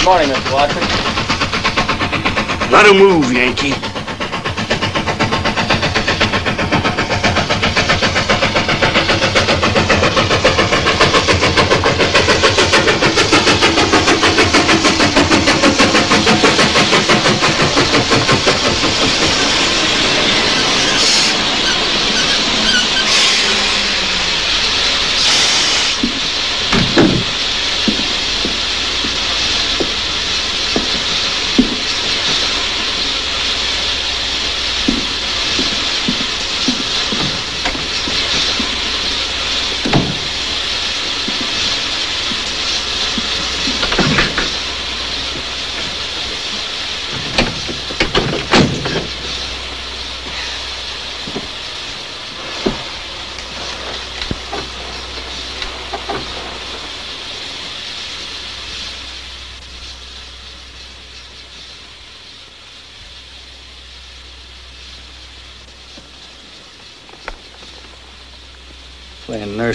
Good morning, Mr. Watson. Let him move, Yankee.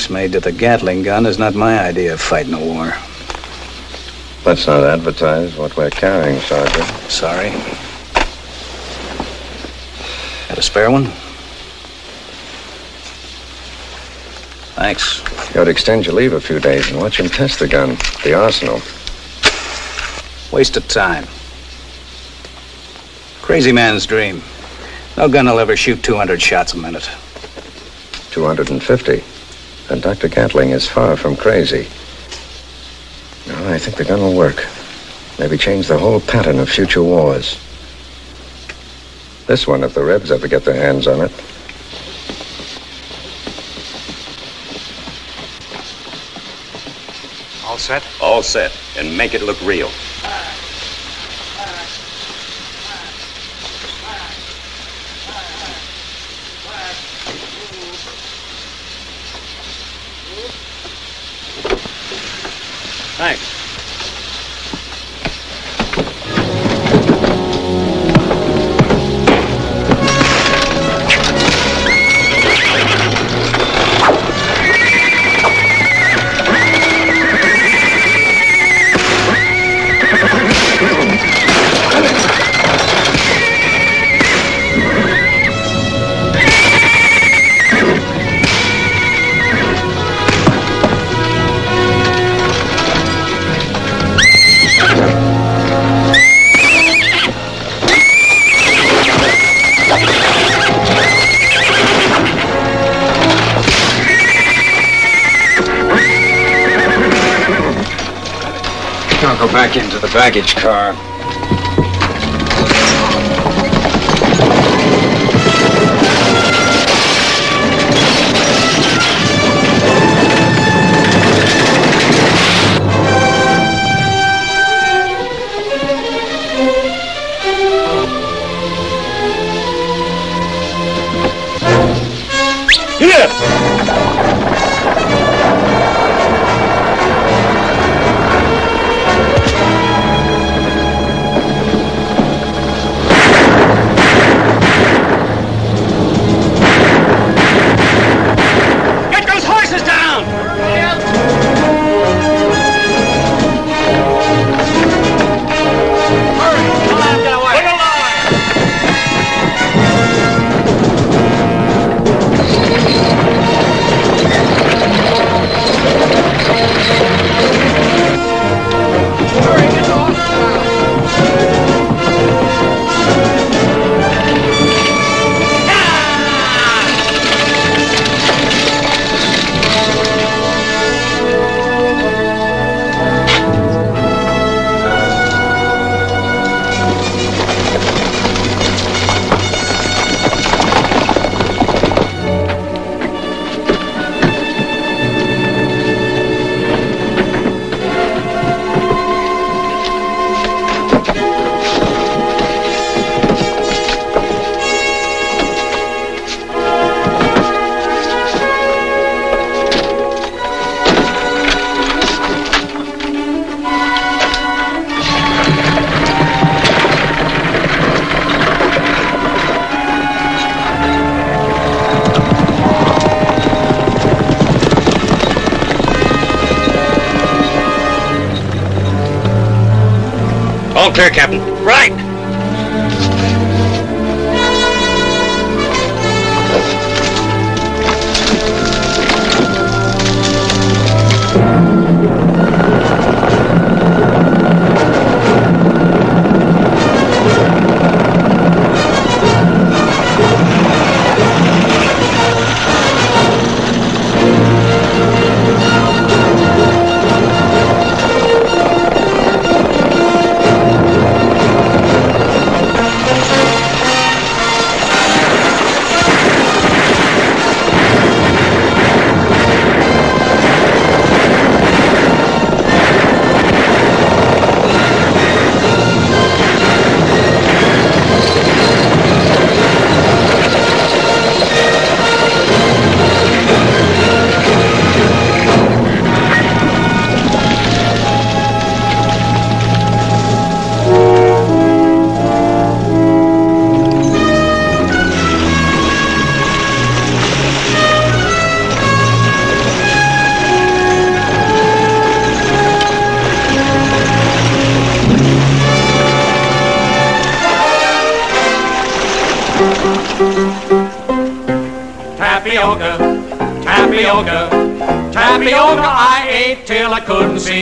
Nursemaid to the Gatling gun is not my idea of fighting a war. Let's not advertise what we're carrying, Sergeant. Sorry. Got a spare one? Thanks. You ought to extend your leave a few days and watch him test the gun, the arsenal. Waste of time. Crazy man's dream. No gun will ever shoot 200 shots a minute. 250. And Dr. Gatling is far from crazy. No, I think the gun will work. Maybe change the whole pattern of future wars. This one, if the Rebs ever get their hands on it. All set? All set. And make it look real. Baggage car.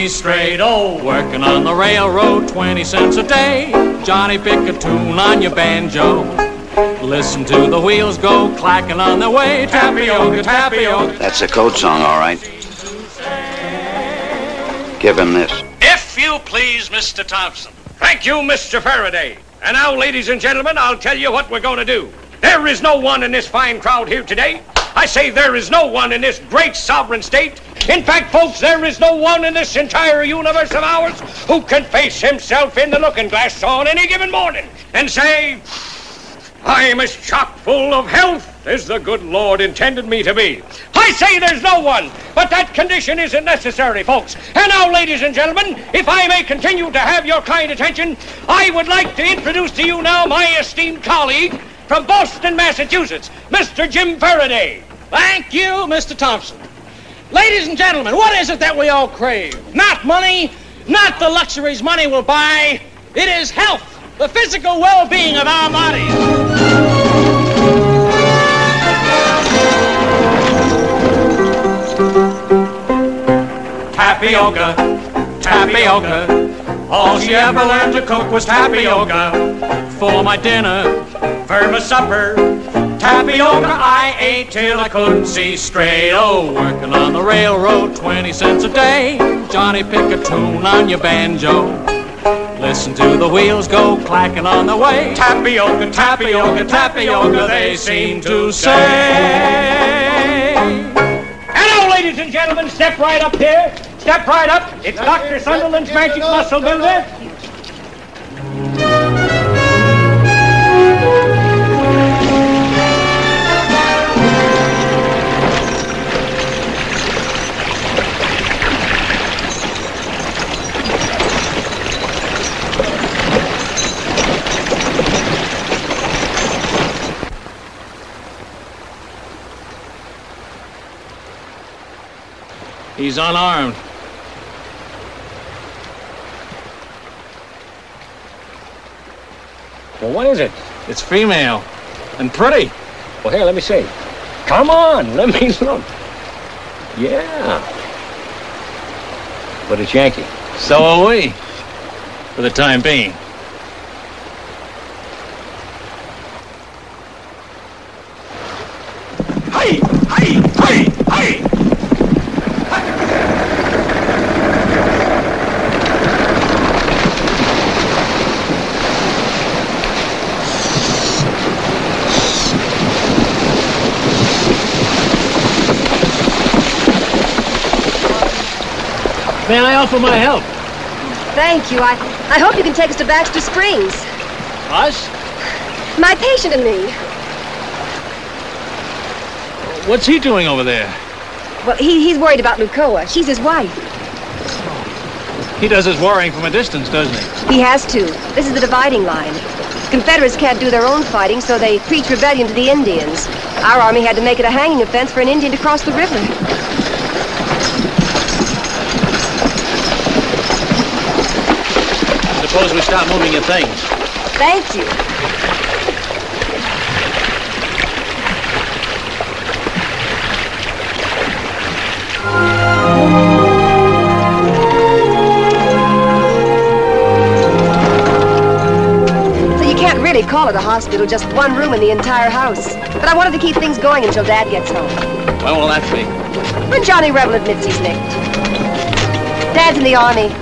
Couldn't straight. Oh, working on the railroad, 20 cents a day. Johnny, pick a tune on your banjo. Listen to the wheels go clacking on their way. Tapioca, tapioca. That's a code song, all right. Give him this. If you please, Mr. Thompson. Thank you, Mr. Farraday. And now, ladies and gentlemen, I'll tell you what we're going to do. There is no one in this fine crowd here today. I say there is no one in this great sovereign state. In fact, folks, there is no one in this entire universe of ours who can face himself in the looking glass on any given morning and say, I'm as chock full of health as the good Lord intended me to be. I say there's no one, but that condition isn't necessary, folks. And now, ladies and gentlemen, if I may continue to have your kind attention, I would like to introduce to you now my esteemed colleague from Boston, Massachusetts, Mr. Jim Farraday. Thank you, Mr. Thompson. Ladies and gentlemen, what is it that we all crave? Not money, not the luxuries money will buy. It is health, the physical well-being of our bodies. Tapioca, tapioca. All she ever learned to cook was tapioca. For my dinner, for my supper, tapioca I ate till I couldn't see straight. Oh, working on the railroad, 20 cents a day. Johnny, pick a tune on your banjo. Listen to the wheels go clacking on the way. Tapioca, tapioca, tapioca, they seem to say. Hello, ladies and gentlemen, step right up here. Step right up. It's Dr. Sunderland's magic muscle builder. He's unarmed. Well, what is it? It's female. And pretty. Well, here, let me see. Come on, let me look. Yeah. But it's Yankee. So are we. For the time being. Hey, hey, hey, hey! May I offer my help? Thank you. I, I hope you can take us to Baxter Springs. Us? My patient and me. What's he doing over there? Well, he, he's worried about Lucoa. She's his wife. He does his worrying from a distance, doesn't he? He has to. This is the dividing line. Confederates can't do their own fighting, so they preach rebellion to the Indians. Our army had to make it a hanging offense for an Indian to cross the river. Suppose we start moving your things. Thank you. So you can't really call it a hospital, just one room in the entire house. But I wanted to keep things going until Dad gets home. When will that be? When Johnny Rebel admits he's licked. Dad's in the army.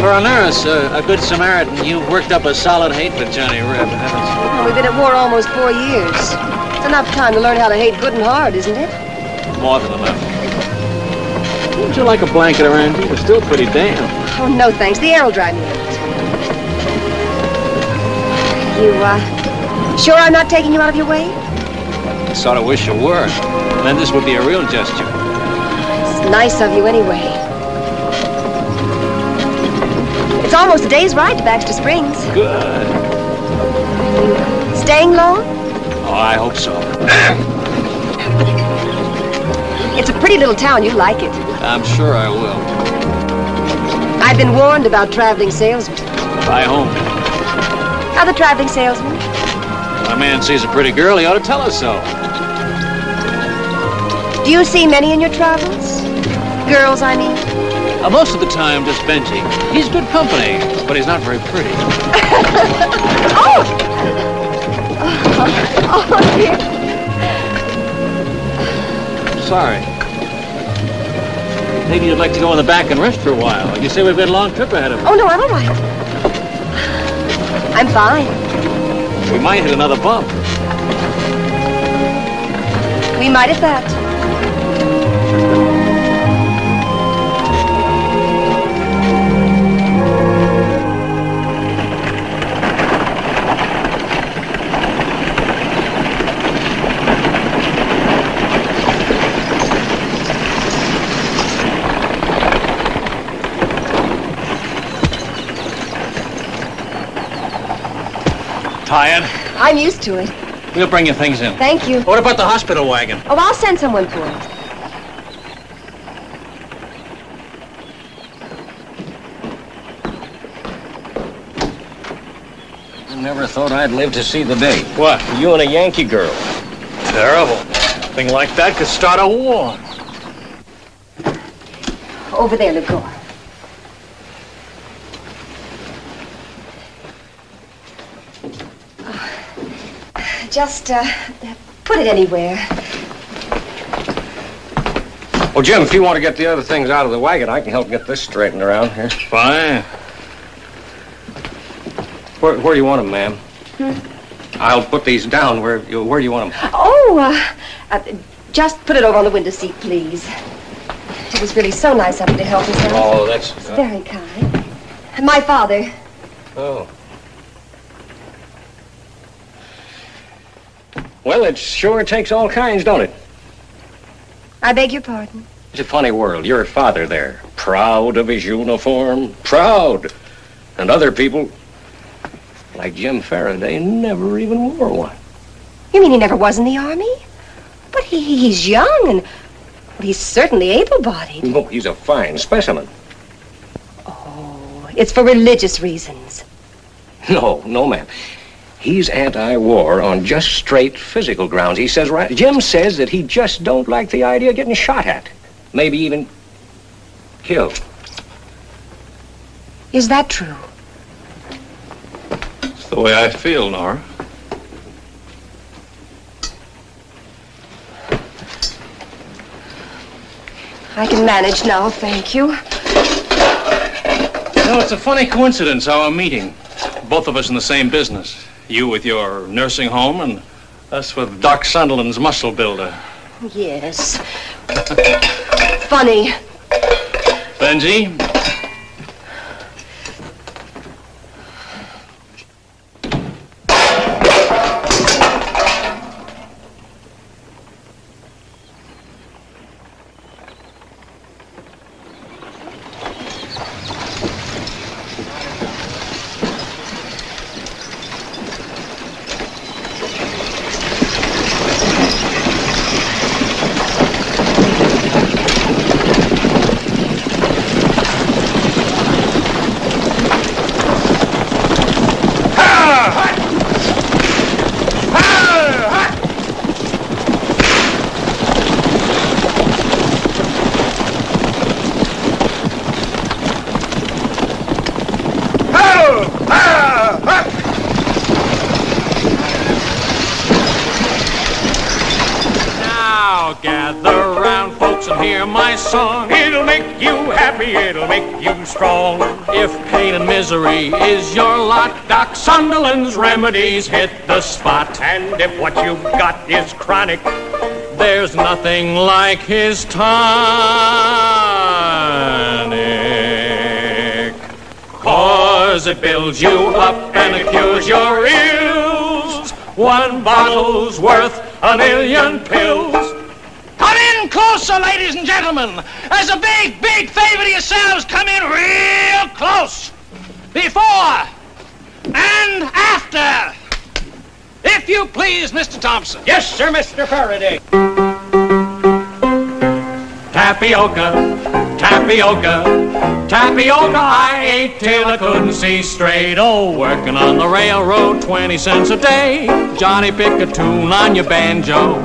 For a nurse, uh, a good Samaritan, you've worked up a solid hate for Johnny Reb, haven't Well, we've been at war almost four years. It's enough time to learn how to hate good and hard, isn't it? More than enough. Wouldn't you like a blanket around you? It's still pretty damp. Oh, no thanks. The air will dry me out. You, uh, sure I'm not taking you out of your way? I sort of wish you were. Then this would be a real gesture. It's nice of you anyway. It's almost a day's ride to Baxter Springs. Good. Staying long? Oh, I hope so. It's a pretty little town. You'll like it. I'm sure I will. I've been warned about traveling salesmen. Bye home. Other traveling salesmen. When a man sees a pretty girl, he ought to tell us so. Do you see many in your travels? Girls, I mean. Uh, most of the time, just Benji. He's good company, but he's not very pretty. Oh! Oh, dear. Sorry. Maybe you'd like to go in the back and rest for a while. You say we've got a long trip ahead of us. Oh, no, I'm all right. I'm fine. We might hit another bump. We might at that. Tired? I'm used to it. We'll bring your things in. Thank you. What about the hospital wagon? Oh, I'll send someone for it. I never thought I'd live to see the day. What? You and a Yankee girl. Terrible. A thing like that could start a war. Over there, Lugor. Just, uh, put it anywhere. Well, Jim, if you want to get the other things out of the wagon, I can help get this straightened around here. Fine. Where, where do you want them, ma'am? I'll put these down. Where, where do you want them? Oh, uh, uh, just put it over on the window seat, please. It was really so nice of you to help us out. Oh, that's... It's very kind. My father. Oh. Well, it sure takes all kinds, don't it? I beg your pardon. It's a funny world. Your father there, proud of his uniform, proud. And other people, like Jim Farraday, never even wore one. You mean he never was in the army? But he, he's young and well, he's certainly able-bodied. No, he's a fine specimen. Oh, it's for religious reasons. No, no, ma'am. He's anti-war on just straight physical grounds. He says, right, Jim says that he just don't like the idea of getting shot at. Maybe even killed. Is that true? It's the way I feel, Nora. I can manage now, thank you. You know, it's a funny coincidence, our meeting. Both of us in the same business. You with your nursing home and us with Doc Sunderland's muscle builder. Yes. Funny. Benji, Sunderland's remedies hit the spot. And if what you've got is chronic, there's nothing like his tonic. Cause it builds you up and it cures your ills. One bottle's worth a million pills. Come in closer, ladies and gentlemen. As a big, big favor to yourselves, come in real close. Before and after. If you please, Mr. Thompson. Yes, sir, Mr. Farraday. Tapioca, tapioca, tapioca I ate till I couldn't see straight. Oh, working on the railroad, 20 cents a day. Johnny, pick a tune on your banjo.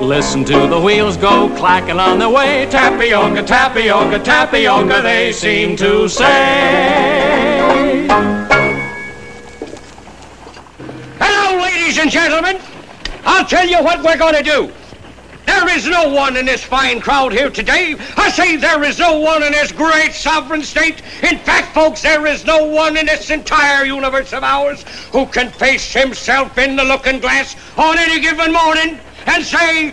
Listen to the wheels go clacking on their way. Tapioca, tapioca, tapioca, they seem to say. Ladies and gentlemen. I'll tell you what we're going to do. There is no one in this fine crowd here today. I say there is no one in this great sovereign state. In fact, folks, there is no one in this entire universe of ours who can face himself in the looking glass on any given morning and say,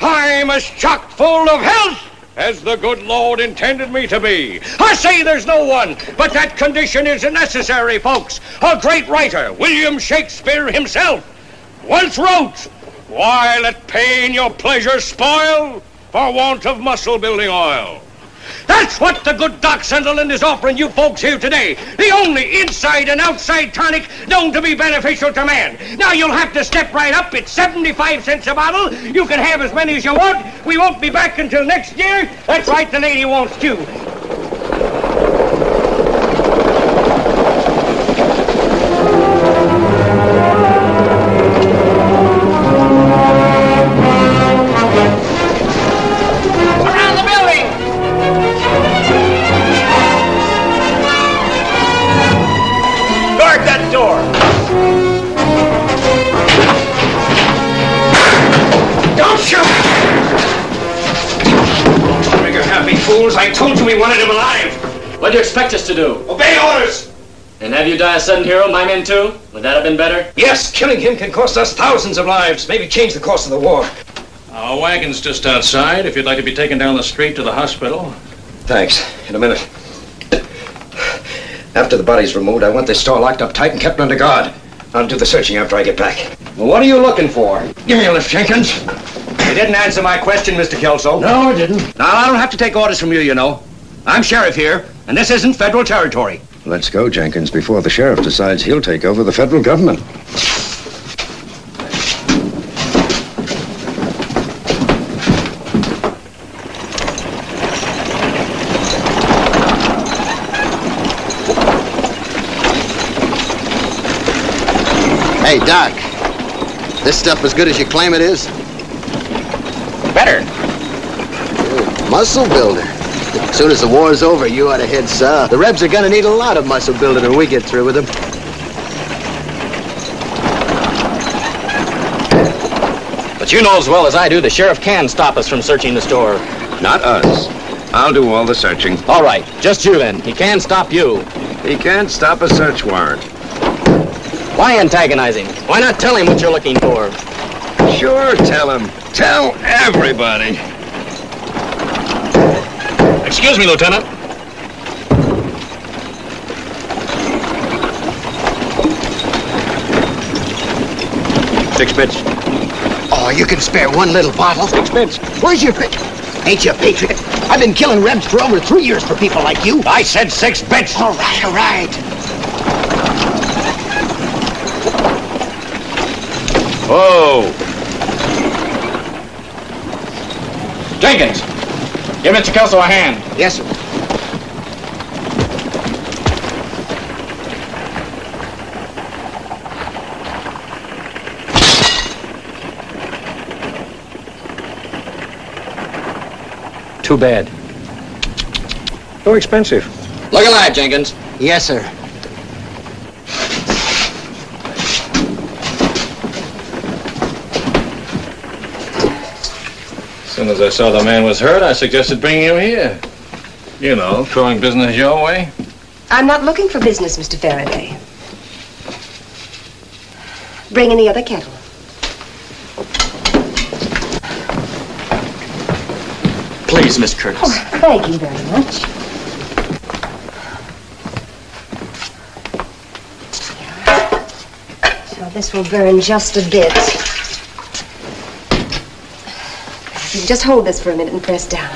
I'm as chock full of health as the good Lord intended me to be. I say there's no one, but that condition isn't necessary, folks. A great writer, William Shakespeare himself, once wrote, Why let pain your pleasure spoil for want of muscle building oil? That's what the good Doc Sunderland is offering you folks here today. The only inside and outside tonic known to be beneficial to man. Now you'll have to step right up. It's 75 cents a bottle. You can have as many as you want. We won't be back until next year. That's right, the lady wants two. Fools. I told you we wanted him alive. What do you expect us to do? Obey orders. And have you die a sudden hero, my men too? Would that have been better? Yes, killing him can cost us thousands of lives. Maybe change the course of the war. Our wagon's just outside if you'd like to be taken down the street to the hospital. Thanks. In a minute. After the body's removed, I want this store locked up tight and kept under guard. I'll do the searching after I get back. Well, what are you looking for? Give me a lift, Jenkins. You didn't answer my question, Mr. Kelso. No, I didn't. Now, I don't have to take orders from you, you know. I'm sheriff here, and this isn't federal territory. Let's go, Jenkins, before the sheriff decides he'll take over the federal government. Hey, Doc. This stuff as good as you claim it is? Better. Muscle builder. As soon as the war's over, you ought to head south. The Rebs are gonna need a lot of muscle building when we get through with them. But you know as well as I do the sheriff can stop us from searching the store. Not us. I'll do all the searching. All right, just you then. He can stop you. He can't stop a search warrant. Why antagonize him? Why not tell him what you're looking for? Sure, tell him. Tell everybody. Excuse me, Lieutenant. Six bits. Oh, you can spare one little bottle? Six bits. Where's your fit? Ain't you a patriot? I've been killing Rebs for over three years for people like you. I said six bits. All right, all right. Whoa. Jenkins, give Mr. Kelso a hand. Yes, sir. Too bad. Too expensive. Look alive, Jenkins. Yes, sir. Soon as I saw the man was hurt, I suggested bringing him here. You know, throwing business your way. I'm not looking for business, Mr. Farraday. Bring in the other kettle. Please, Miss Curtis. Oh, thank you very much. So this will burn just a bit. You can just hold this for a minute and press down.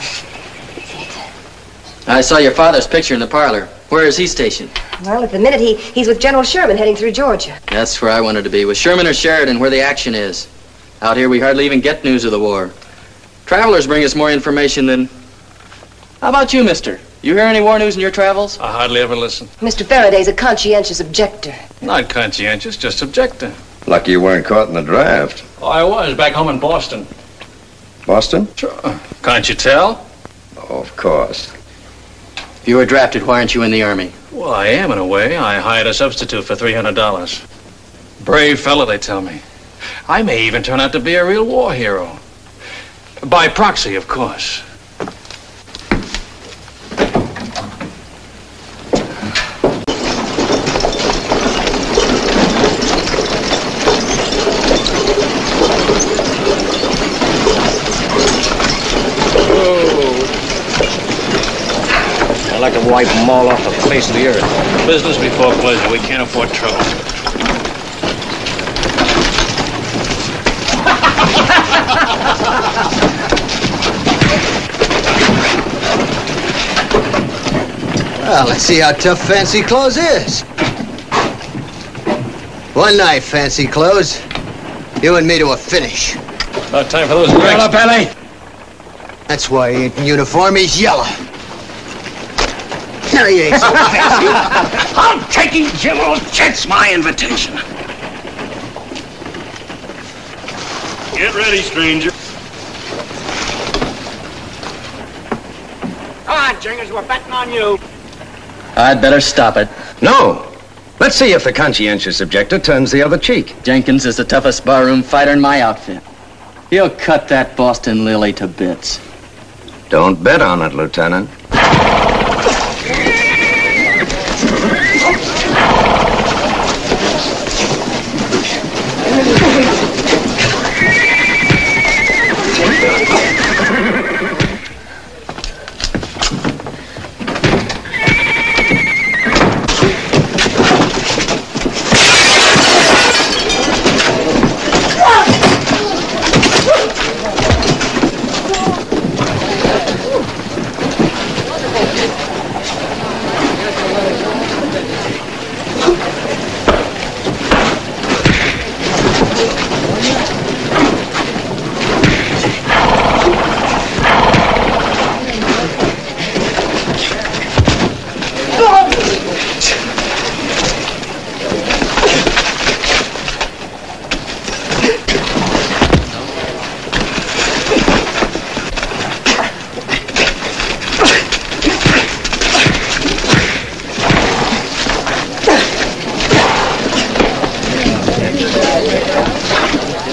I saw your father's picture in the parlor. Where is he stationed? Well, at the minute, he, he's with General Sherman heading through Georgia. That's where I wanted to be, with Sherman or Sheridan, where the action is. Out here, we hardly even get news of the war. Travelers bring us more information than... How about you, mister? You hear any war news in your travels? I hardly ever listen. Mr. Farraday's a conscientious objector. Not conscientious, just objector. Lucky you weren't caught in the draft. Oh, I was back home in Boston. Boston? Sure. Can't you tell? Oh, of course. If you were drafted, why aren't you in the Army? Well, I am in a way. I hired a substitute for $300. Brave fellow, they tell me. I may even turn out to be a real war hero. By proxy, of course. Wipe them all off the face of the earth. Business before pleasure. We can't afford trouble. Well, let's see how tough fancy clothes is. One night, fancy clothes. You and me to a finish. About time for those drinks. Penny. That's why he ain't in uniform. He's yellow. No, he ain't so fancy. I'm taking General Chet's my invitation. Get ready, stranger. Come on, Jenkins, we're betting on you. I'd better stop it. No. Let's see if the conscientious objector turns the other cheek. Jenkins is the toughest barroom fighter in my outfit. He'll cut that Boston Lily to bits. Don't bet on it, Lieutenant.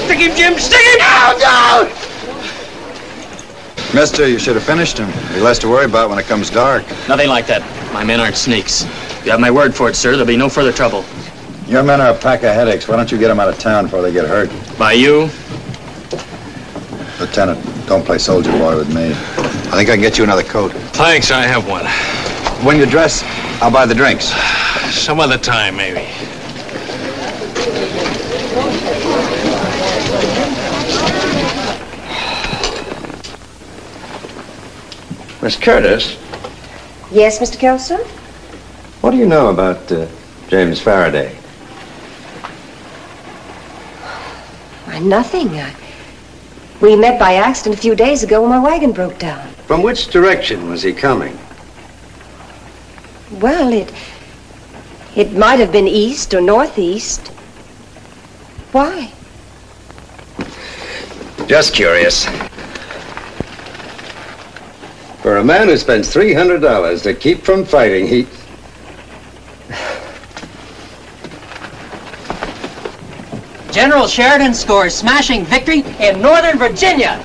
Stick him, Jim, stick him! No, no! Mister, you should have finished him. Be less to worry about when it comes dark. Nothing like that. My men aren't sneaks. You have my word for it, sir. There'll be no further trouble. Your men are a pack of headaches. Why don't you get them out of town before they get hurt? By you? Lieutenant, don't play soldier boy with me. I think I can get you another coat. Thanks, I have one. When you dress, I'll buy the drinks. Some other time, maybe. Miss Curtis, Yes, Mr. Kelso? what do you know about uh, James Farraday? Why, nothing. I, we met by accident a few days ago when my wagon broke down. From which direction was he coming? Well, it. It might have been east or northeast. Why? Just curious. For a man who spends $300 to keep from fighting, he... General Sheridan scores smashing victory in Northern Virginia.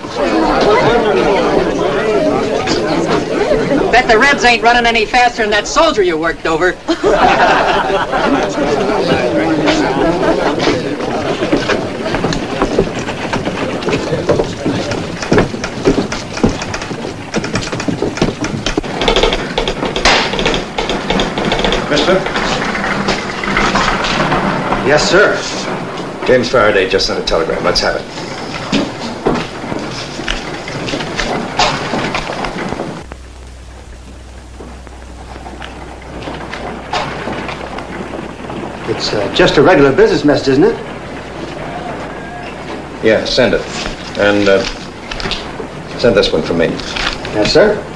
Bet the Rebs ain't running any faster than that soldier you worked over. Mister? Yes, sir. James Farraday just sent a telegram. Let's have it. It's uh, just a regular business message, isn't it? Yeah, send it. And uh, send this one for me. Yes, sir.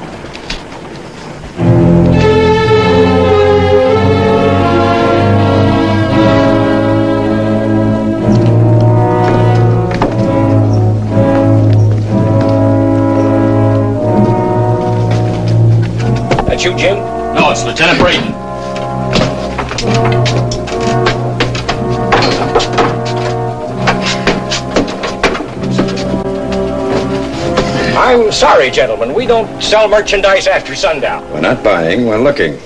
Lieutenant Brayton. I'm sorry, gentlemen. We don't sell merchandise after sundown. We're not buying, we're looking.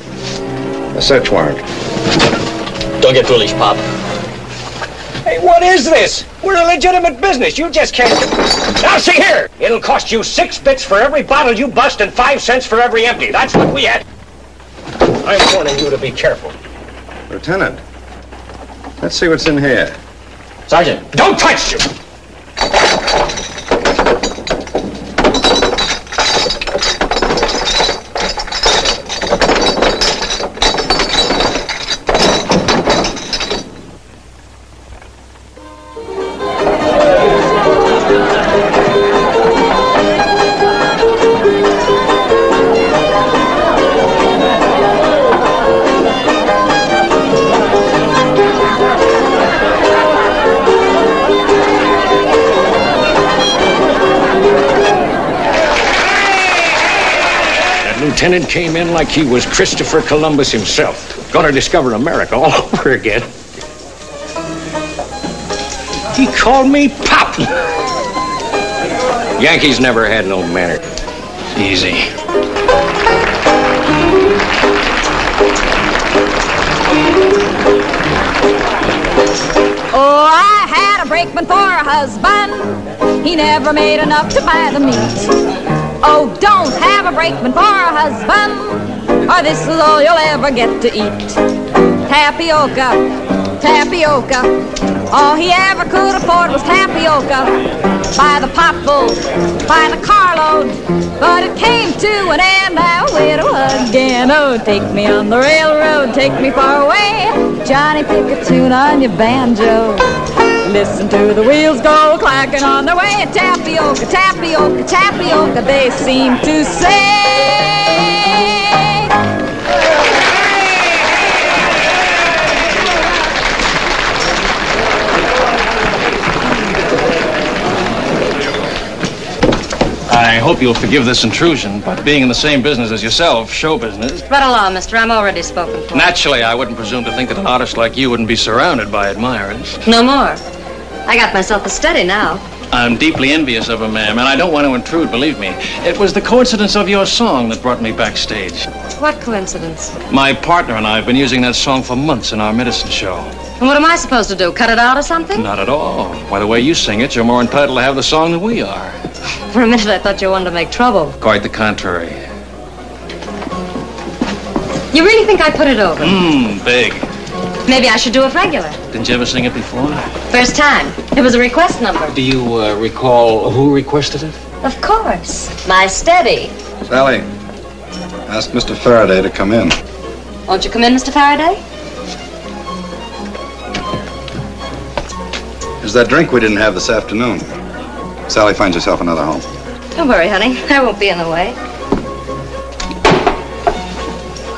A search warrant. Don't get foolish, Pop. Hey, what is this? We're a legitimate business. You just can't. Now, see here. It'll cost you six bits for every bottle you bust and five cents for every empty. That's what we had. I'm warning you to be careful. Lieutenant, let's see what's in here. Sergeant. Don't touch you! Lieutenant came in like he was Christopher Columbus himself. Gonna discover America all over again. He called me Pop. Yankees never had no manner. Easy. Oh, I had a brakeman for a husband. He never made enough to buy the meat. Oh, don't have a brakeman for a husband, or this is all you'll ever get to eat. Tapioca, tapioca. All he ever could afford was tapioca. By the potful, by the carload. But it came to an end now, widow again. Oh, take me on the railroad, take me far away. Johnny, pick a tune on your banjo. Listen to the wheels go clacking on their way. Tapioca, tapioca, tapioca, they seem to say. I hope you'll forgive this intrusion, but being in the same business as yourself, show business, Right along, mister. I'm already spoken for. naturally I wouldn't presume to think that an artist like you wouldn't be surrounded by admirers. No more. I got myself a study now. I'm deeply envious of her, ma'am, and I don't want to intrude, believe me. It was the coincidence of your song that brought me backstage. What coincidence? My partner and I have been using that song for months in our medicine show. And what am I supposed to do? Cut it out or something? Not at all. By the way you sing it, you're more entitled to have the song than we are. For a minute, I thought you wanted to make trouble. Quite the contrary. You really think I put it over? Mmm, big. Maybe I should do it regular. Didn't you ever sing it before? First time. It was a request number. Do you uh, recall who requested it? Of course. My steady. Sally, ask Mr. Farraday to come in. Won't you come in, Mr. Farraday? There's that drink we didn't have this afternoon. Sally, find yourself another home. Don't worry, honey. I won't be in the way.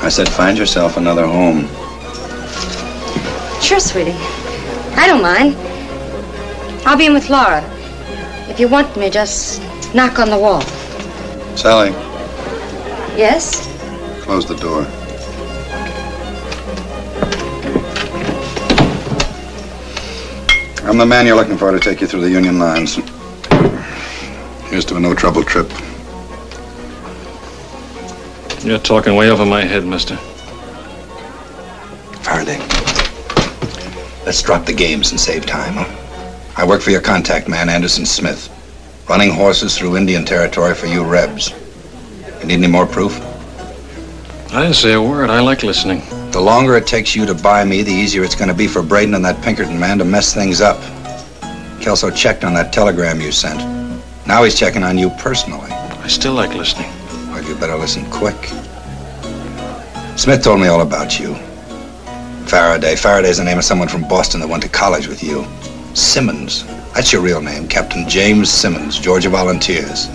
I said find yourself another home. Sure, sweetie. I don't mind. I'll be in with Laura. If you want me, just knock on the wall. Sally, Yes? close the door. I'm the man you're looking for to take you through the Union lines. Here's to a no-trouble trip. You're talking way over my head, mister. Farraday. Let's drop the games and save time. Huh? I work for your contact man, Anderson Smith. Running horses through Indian territory for you Rebs. You need any more proof? I didn't say a word. I like listening. The longer it takes you to buy me, the easier it's going to be for Braden and that Pinkerton man to mess things up. Kelso checked on that telegram you sent. Now he's checking on you personally. I still like listening. Well, you better listen quick. Smith told me all about you. Farraday. Farraday's the name of someone from Boston that went to college with you. Simmons. That's your real name, Captain James Simmons, Georgia Volunteers.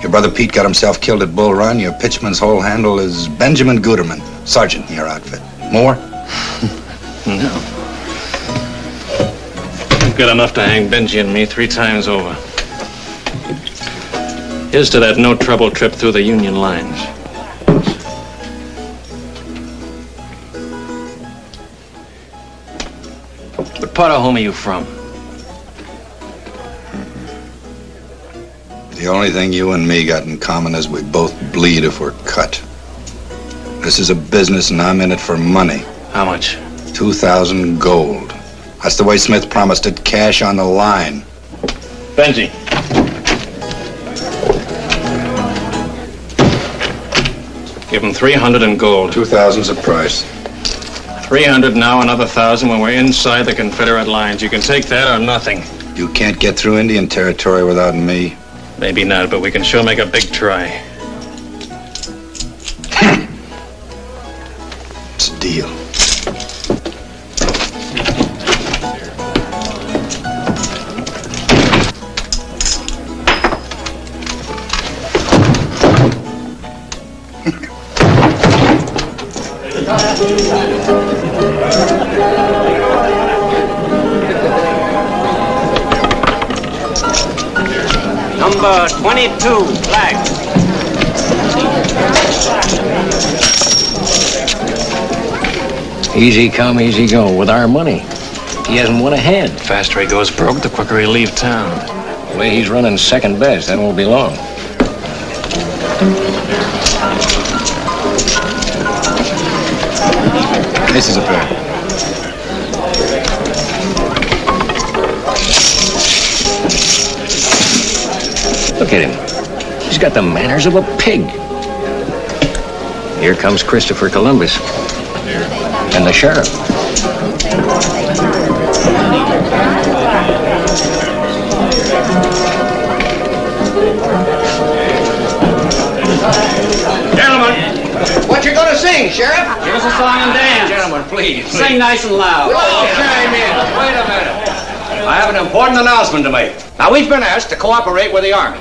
Your brother Pete got himself killed at Bull Run. Your pitchman's whole handle is Benjamin Guterman, sergeant in your outfit. More? no. You've got enough to hang Benji and me three times over. Here's to that no-trouble trip through the Union lines. Part of home are you from? The only thing you and me got in common is we both bleed if we're cut. This is a business and I'm in it for money. How much? 2,000 gold. That's the way Smith promised it, cash on the line. Benji. Give him 300 in gold. 2,000's a price. 300 now, another 1,000 when we're inside the Confederate lines. You can take that or nothing. You can't get through Indian territory without me. Maybe not, but we can sure make a big try. it's a deal. Number 22, flag. Easy come, easy go. With our money, he hasn't won a hand. faster he goes broke, the quicker he'll leave town. The way he's running second best, that won't be long. This is a pair. Look at him. He's got the manners of a pig. Here comes Christopher Columbus. And the sheriff. Gentlemen, What you gonna sing, Sheriff? give us a song and dance. Gentlemen, please. Sing nice and loud. Oh, chime in. Wait a minute. I have an important announcement to make. Now, we've been asked to cooperate with the Army.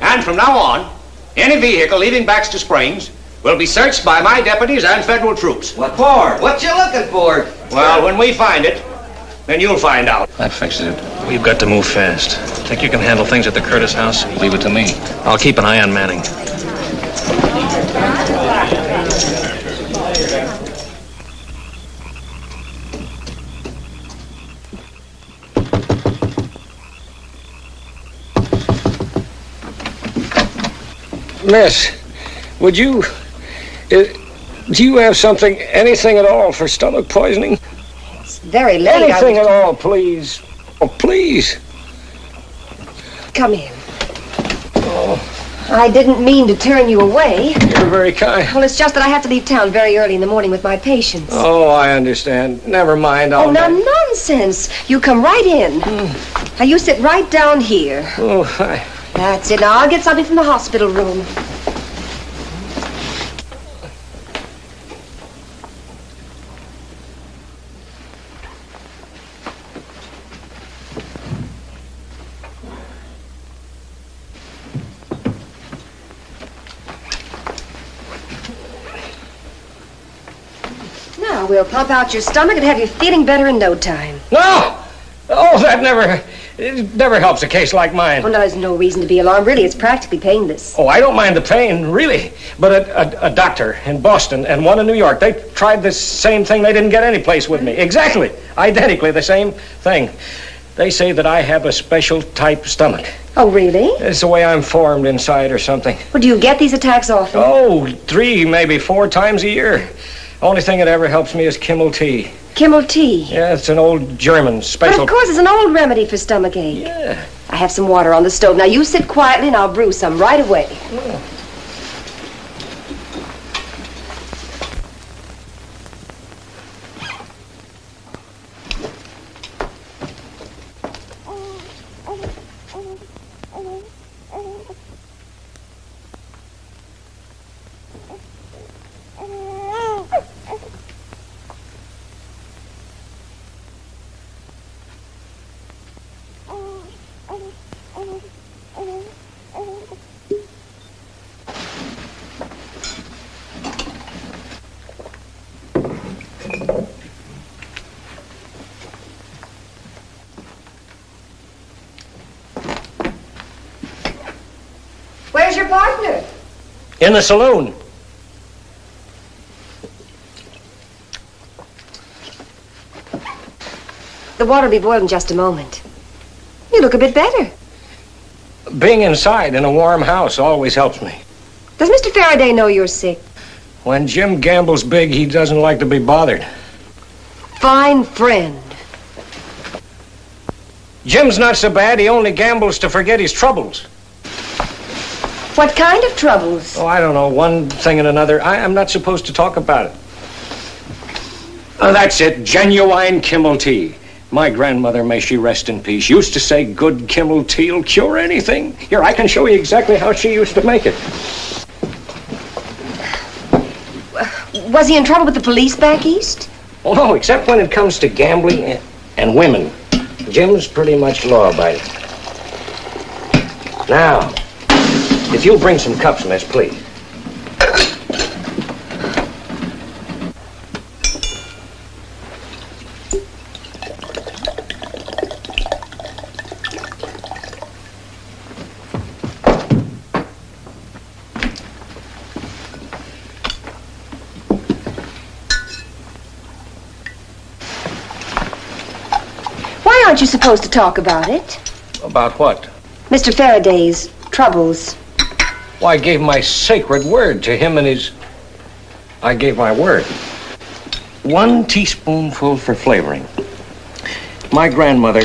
And from now on, any vehicle leaving Baxter Springs will be searched by my deputies and federal troops. What for? What you looking for? Well, when we find it, then you'll find out. That fixes it. We've got to move fast. Think you can handle things at the Curtis house? Leave it to me. I'll keep an eye on Manning. Miss, would you. Uh, do you have something, anything at all for stomach poisoning? Very late. Anything at all, please. Oh, please. Come in. Oh. I didn't mean to turn you away. You're very kind. Well, it's just that I have to leave town very early in the morning with my patients. Oh, I understand. Never mind. I'll Oh, now nonsense. You come right in. Now, you sit right down here. Oh, I... That's it. Now, I'll get something from the hospital room. Now, we'll pump out your stomach and have you feeling better in no time. No! Oh, that never. It never helps a case like mine. No, there's no reason to be alarmed. Really, it's practically painless. Oh, I don't mind the pain, really. But a, a, a doctor in Boston and one in New York, they tried the same thing. They didn't get any place with me. Exactly. Identically the same thing. They say that I have a special type stomach. Oh, really? It's the way I'm formed inside or something. Well, do you get these attacks often? Oh, three, maybe four times a year. Only thing that ever helps me is Kimmel tea. Kimmel tea. Yeah, it's an old German special. But special. of course, it's an old remedy for stomach ache. Yeah. I have some water on the stove. Now you sit quietly and I'll brew some right away. Where's your partner? In the saloon. The water will be boiled in just a moment. You look a bit better. Being inside in a warm house always helps me. Does Mr. Farraday know you're sick? When Jim gambles big, he doesn't like to be bothered. Fine friend. Jim's not so bad. He only gambles to forget his troubles. What kind of troubles? Oh, I don't know. One thing and another. I, I'm not supposed to talk about it. Oh, that's it. Genuine Kimmel tea. My grandmother, may she rest in peace, used to say good Kimmel tea'll cure anything. Here, I can show you exactly how she used to make it. Was he in trouble with the police back east? Oh, no, except when it comes to gambling and, and women. Jim's pretty much law-abiding. Now, if you'll bring some cups, miss, please. Why aren't you supposed to talk about it? About what? Mr. Farraday's troubles. Well, I gave my sacred word to him and his... I gave my word. One teaspoonful for flavoring. My grandmother,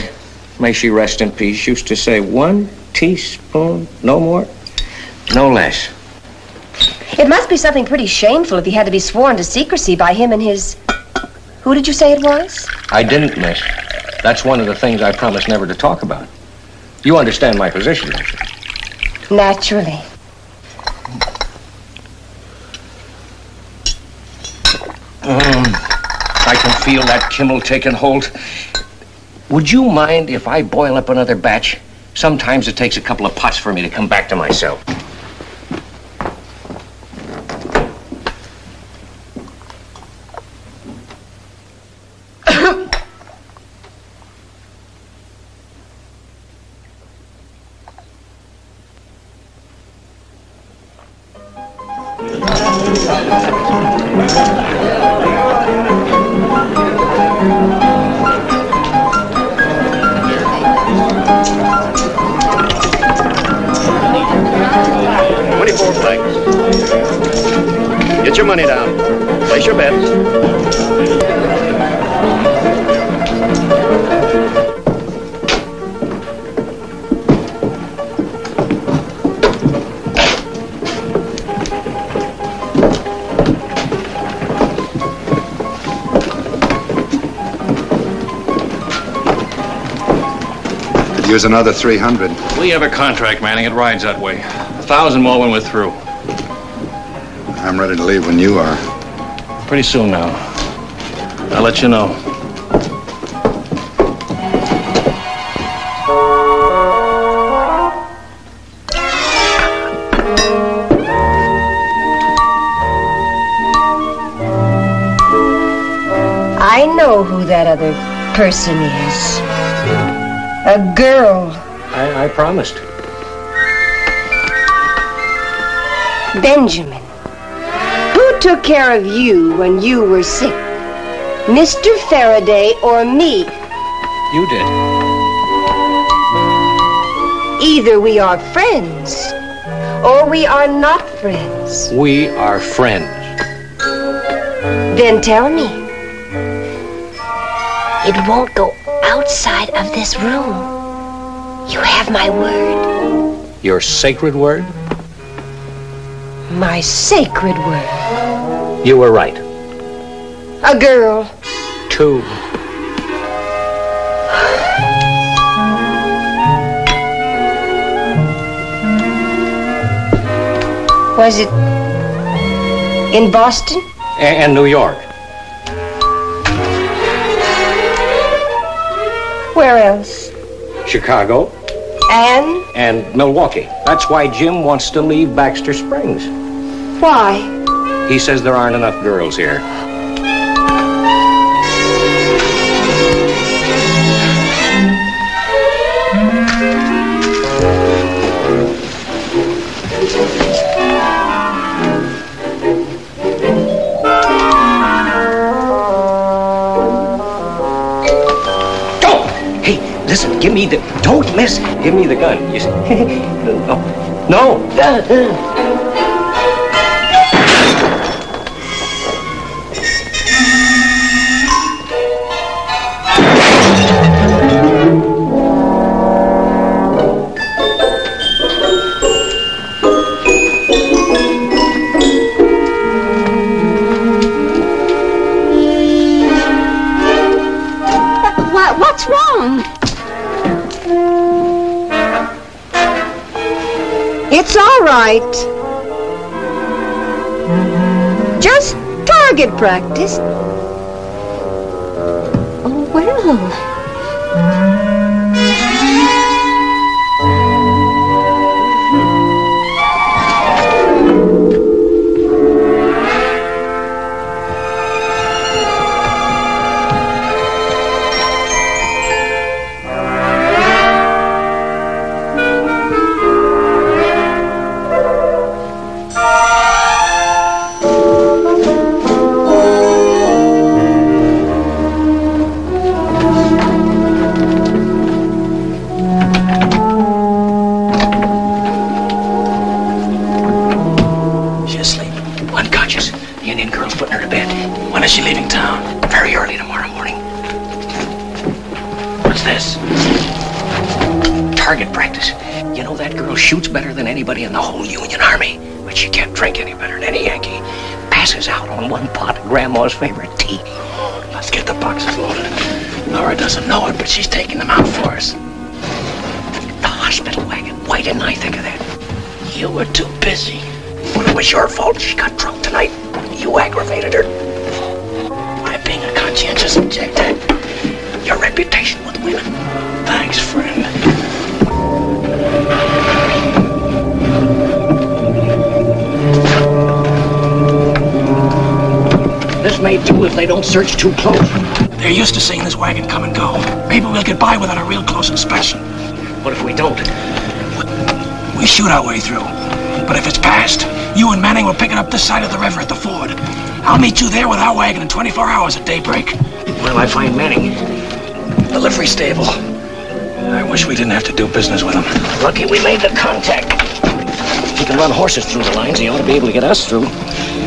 may she rest in peace, used to say one teaspoon, no more, no less. It must be something pretty shameful if he had to be sworn to secrecy by him and his. Who did you say it was? I didn't, miss. That's one of the things I promised never to talk about. You understand my position, don't you? Naturally. Um, I can feel that Kimmel taking hold. Would you mind if I boil up another batch? Sometimes it takes a couple of pots for me to come back to myself. Here's another 300. We have a contract, Manning. It rides that way. A thousand more when we're through. I'm ready to leave when you are. Pretty soon now. I'll let you know. I know who that other person is. A girl. I, I promised. Benjamin. Who took care of you when you were sick? Mr. Farraday or me? You did. Either we are friends or we are not friends. We are friends. Then tell me. It won't go outside of this room. You have my word. Your sacred word? My sacred word. You were right. A girl. Two. Was it in Boston? And New York. Where else? Chicago. And And Milwaukee. That's why Jim wants to leave Baxter Springs. why? He says there aren't enough girls here. Don't miss. Give me the gun. You see? no. No. Right. Just target practice. Favorite search too close. They're used to seeing this wagon come and go. Maybe we'll get by without a real close inspection. What if we don't? We shoot our way through. But if it's past, you and Manning will pick it up this side of the river at the ford. I'll meet you there with our wagon in 24 hours at daybreak. Well, I find Manning. The livery stable. I wish we didn't have to do business with him. Lucky we made the contact. If He can run horses through the lines. He ought to be able to get us through.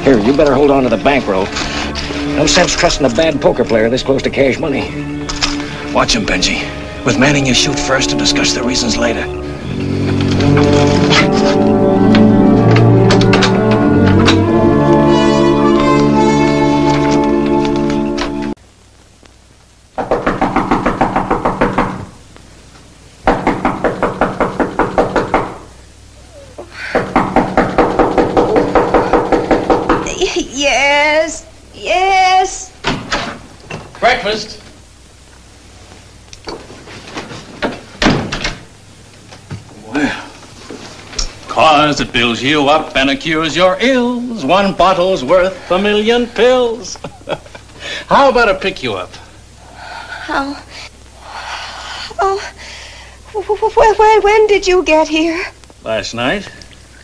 Here, you better hold on to the bankroll. No sense trusting a bad poker player this close to cash money. Watch him, Benji. With Manning, you shoot first and discuss the reasons later. It builds you up and it cures your ills. One bottle's worth a million pills. How about a pick you up? How? Oh, when, when, when did you get here? Last night.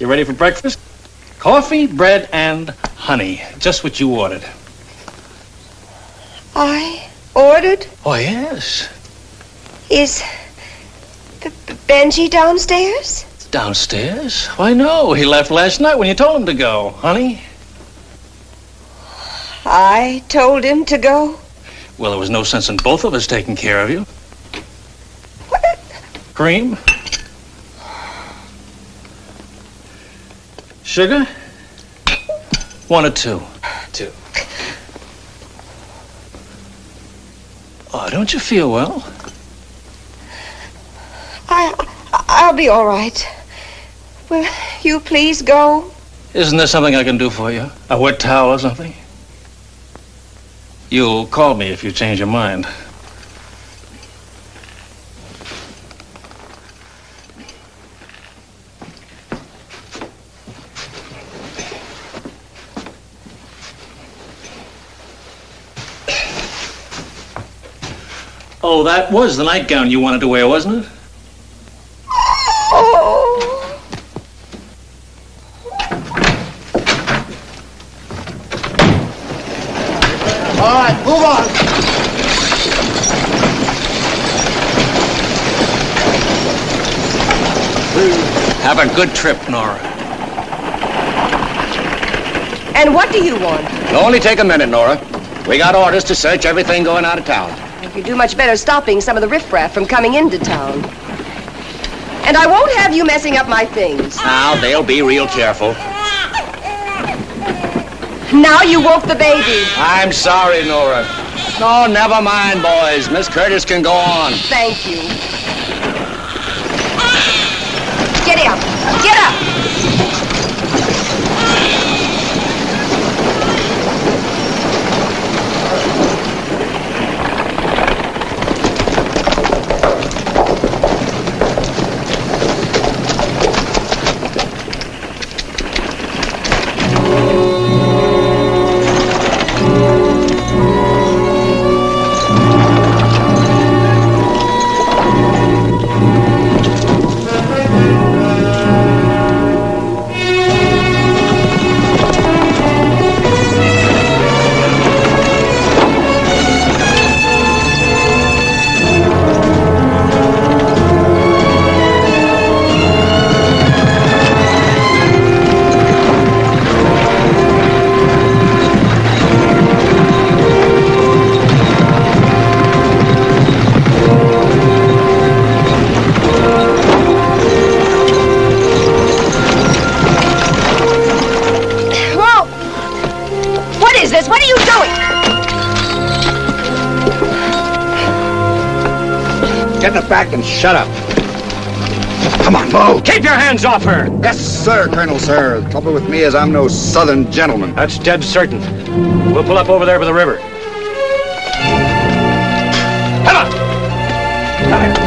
You ready for breakfast? Coffee, bread, and honey. Just what you ordered. I ordered. Oh, yes. Is B- Benji downstairs? Downstairs? Why, no. He left last night when you told him to go, honey. I told him to go. Well, there was no sense in both of us taking care of you. What? Cream? Sugar? One or two? Two. Oh, don't you feel well? I, I'll be all right. Will you please go? Isn't there something I can do for you? A wet towel or something? You'll call me if you change your mind. Oh, that was the nightgown you wanted to wear, wasn't it? Oh. All right, move on. Have a good trip, Nora. And what do you want? It'll only take a minute, Nora. We got orders to search everything going out of town. You do much better stopping some of the riffraff from coming into town. And I won't have you messing up my things. Now, they'll be real careful. Now you woke the baby. I'm sorry, Nora. No, never mind, boys. Miss Curtis can go on. Thank you. Get shut up. Come on, Bo. Keep your hands off her. Yes, sir, Colonel, sir. The trouble with me is I'm no southern gentleman. That's dead certain. We'll pull up over there by the river. Come on. Come here.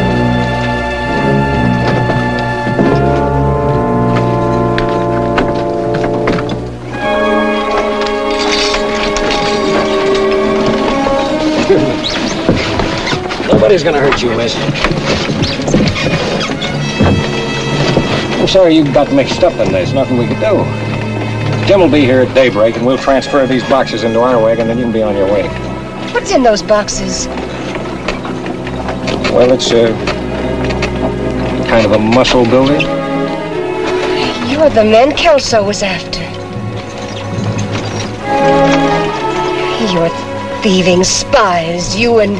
Nobody's gonna hurt you, miss. Sorry you got mixed up in this. Nothing we could do. Jim will be here at daybreak, and we'll transfer these boxes into our wagon, then you can be on your way. What's in those boxes? Well, it's a kind of a muscle builder. You're the men Kelso was after. You're thieving spies, you and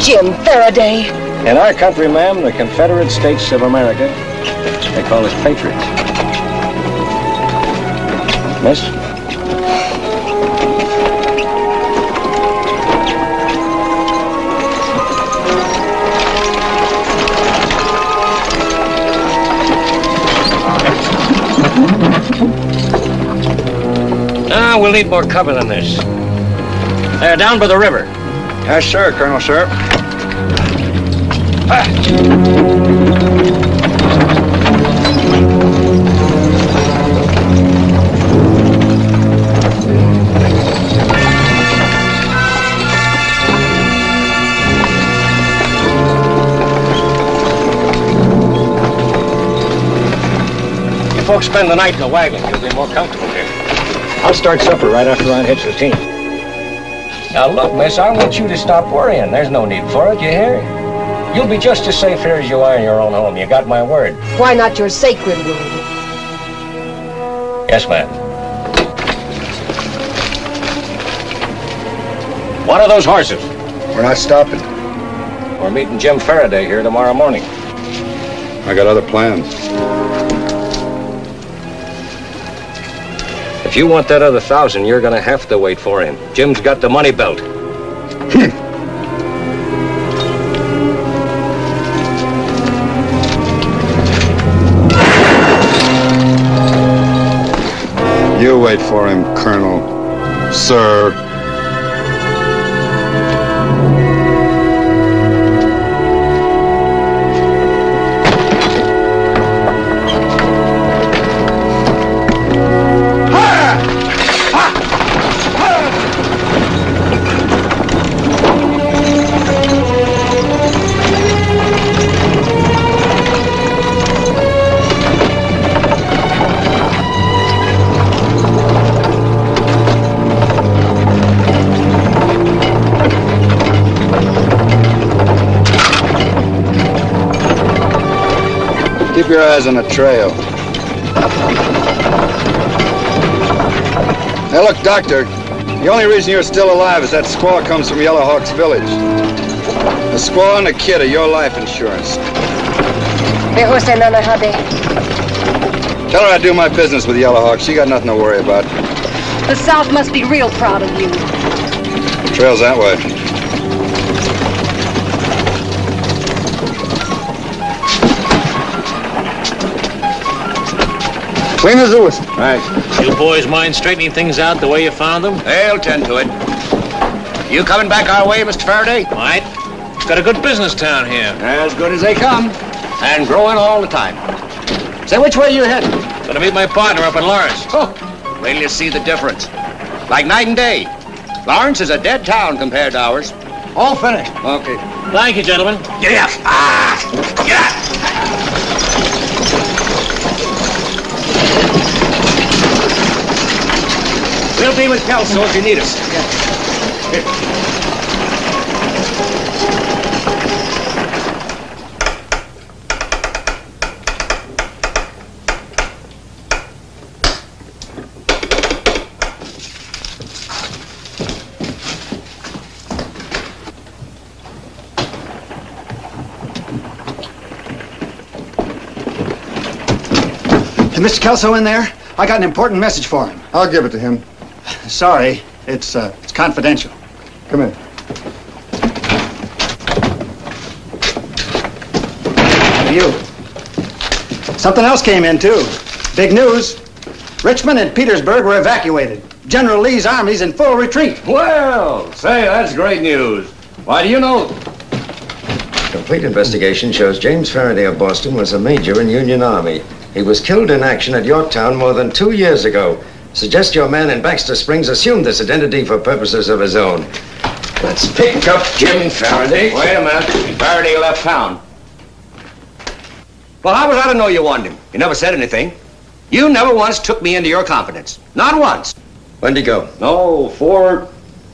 Jim Farraday. In our country, ma'am, the Confederate States of America, they call us patriots. Miss? Ah, we'll need more cover than this. There, down by the river. Yes, sir, Colonel, sir. You folks spend the night in the wagon. You'll be more comfortable here. I'll start supper right after I hitch the team. Now, look, miss, I want you to stop worrying. There's no need for it, you hear? You'll be just as safe here as you are in your own home. You got my word. Why not your sacred word? Yes, ma'am. What are those horses? We're not stopping. We're meeting Jim Farraday here tomorrow morning. I got other plans. If you want that other thousand, you're gonna have to wait for him. Jim's got the money belt. Hmm. You wait for him, Colonel. Sir. Eyes on the trail. Now look, Doctor, the only reason you're still alive is that squaw comes from Yellow Hawk's village. The squaw and the kid are your life insurance. Tell her I do my business with Yellow Hawk. She got nothing to worry about. The South must be real proud of you. The trail's that way. Clean as a whistle. Right. You boys mind straightening things out the way you found them? They'll tend to it. You coming back our way, Mr. Farraday? Might. Got a good business town here. As good as they come. And growing all the time. Say, which way you heading? Gonna meet my partner up in Lawrence. Oh, wait till you see the difference. Like night and day. Lawrence is a dead town compared to ours. All finished. Okay. Thank you, gentlemen. Get up. We'll be with Kelso if you need us. Is Mr. Kelso in there? I got an important message for him. I'll give it to him. Sorry, it's uh, it's confidential. Come in. You. Something else came in too. Big news. Richmond and Petersburg were evacuated. General Lee's army's in full retreat. Well, say, that's great news. Why, do you know? Complete investigation shows James Farraday of Boston was a major in Union Army. He was killed in action at Yorktown more than two years ago. Suggest your man in Baxter Springs assumed this identity for purposes of his own. Let's pick up Jim Farraday. Wait a minute. Farraday left town. Well, how was I to know you wanted him? You never said anything. You never once took me into your confidence. Not once. When'd he go? No, four,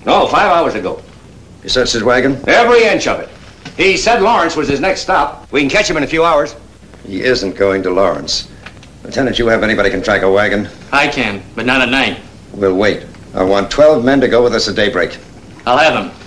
no, five hours ago. You searched his wagon? Every inch of it. He said Lawrence was his next stop. We can catch him in a few hours. He isn't going to Lawrence. Lieutenant, you have anybody can track a wagon? I can, but not at night. We'll wait. I want 12 men to go with us at daybreak. I'll have them.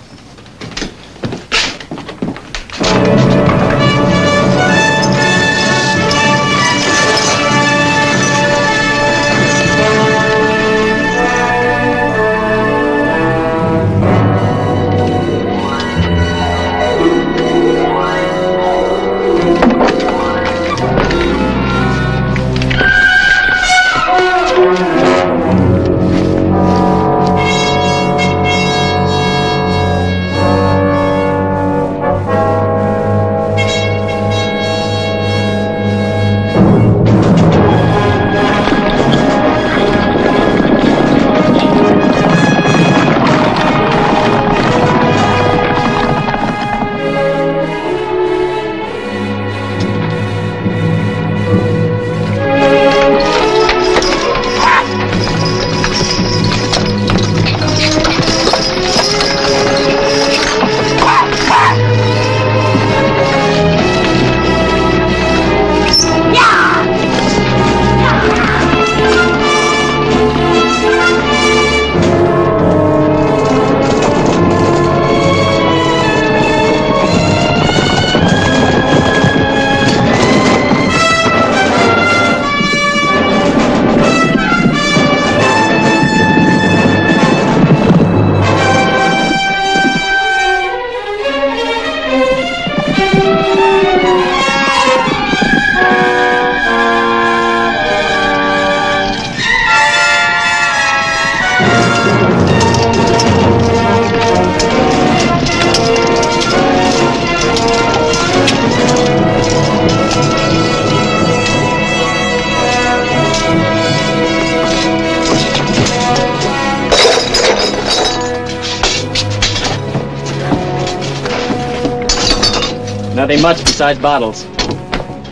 Nothing much besides bottles.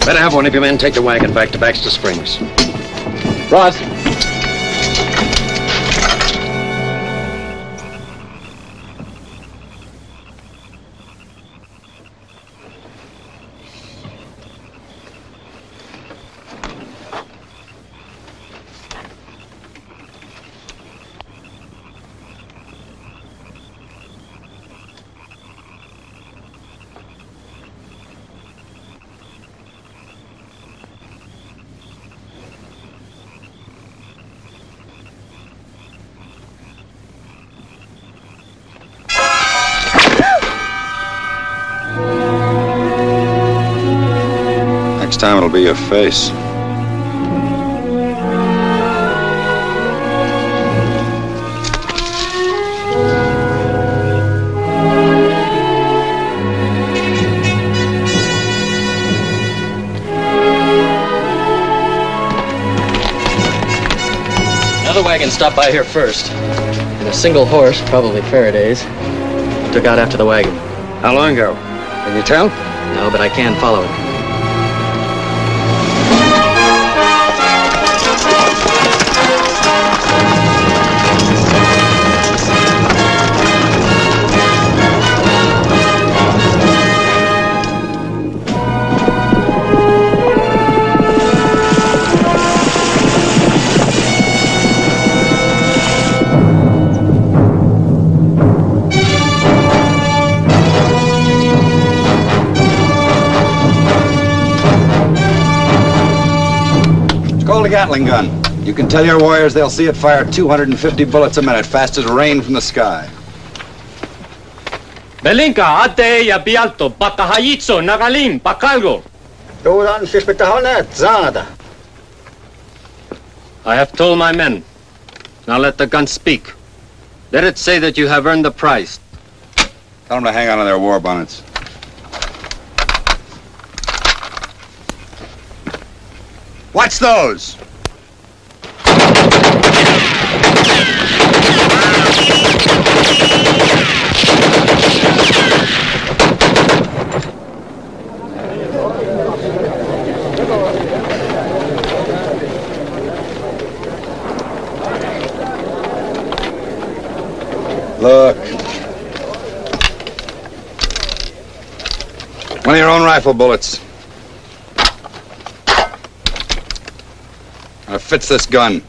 Better have one of your men take the wagon back to Baxter Springs. Ross. Time it'll be your face. Another wagon stopped by here first. And a single horse, probably Farraday's, took out after the wagon. How long ago? Can you tell? No, but I can follow it. A Gatling gun. You can tell your warriors they'll see it fire 250 bullets a minute, fast as rain from the sky. Belinka, ate ja bialto, patahayitso, nagalim, pakalgo. Turan sispitahonet, zanada. I have told my men. Now let the gun speak. Let it say that you have earned the prize. Tell them to hang on to their war bonnets. Watch those! Look. One of your own rifle bullets. Now, it fits this gun.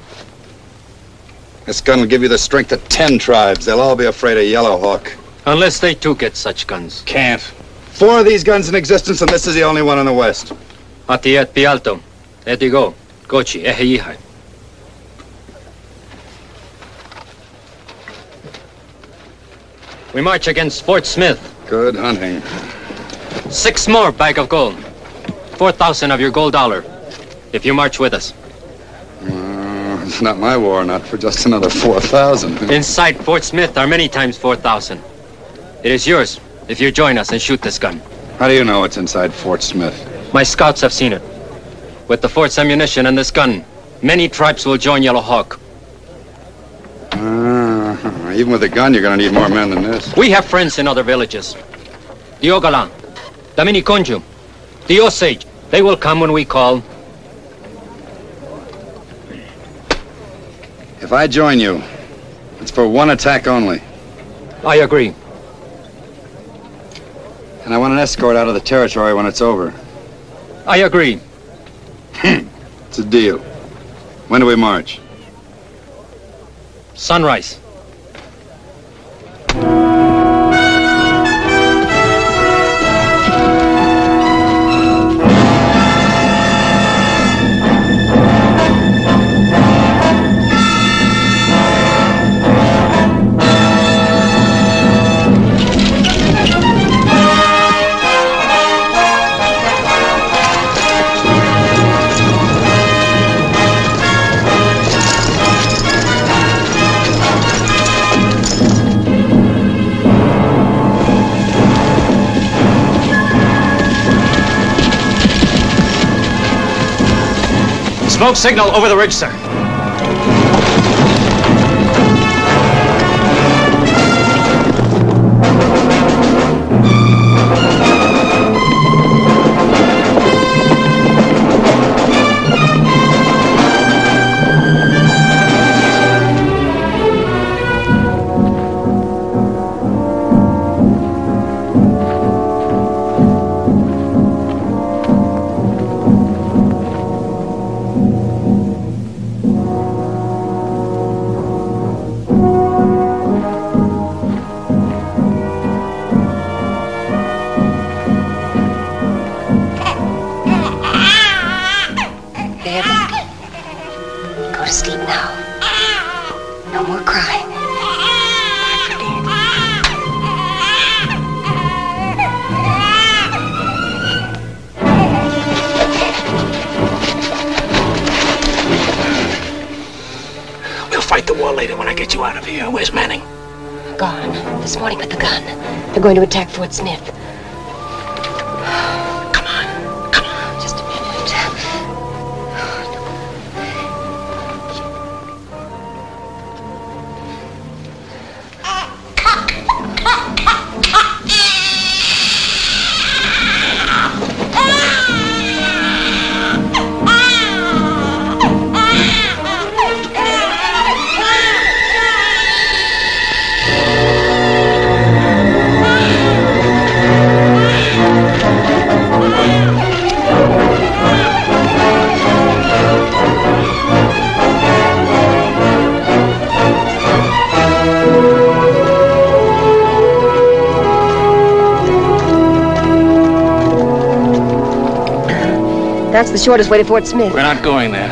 This gun will give you the strength of ten tribes. They'll all be afraid of Yellow Hawk. Unless they too get such guns. Can't. Four of these guns in existence, and this is the only one in the West. Atiet pialto. Etigo. Gochi. Eheyihai. We march against Fort Smith. Good hunting. Six more bag of gold. Four thousand of your gold dollar. If you march with us. Uh, it's not my war, not for just another 4,000. Inside Fort Smith are many times four thousand. It is yours if you join us and shoot this gun. How do you know it's inside Fort Smith? My scouts have seen it. With the fort's ammunition and this gun, many tribes will join Yellow Hawk. Uh, even with a gun, you're going to need more men than this. We have friends in other villages. The Ogalan, the Miniconjou, the Osage. They will come when we call. If I join you, it's for one attack only. I agree. And I want an escort out of the territory when it's over. I agree. It's a deal. When do we march? Sunrise. Smoke signal over the ridge, sir. Going to attack Fort Smith. That's the shortest way to Fort Smith. We're not going there.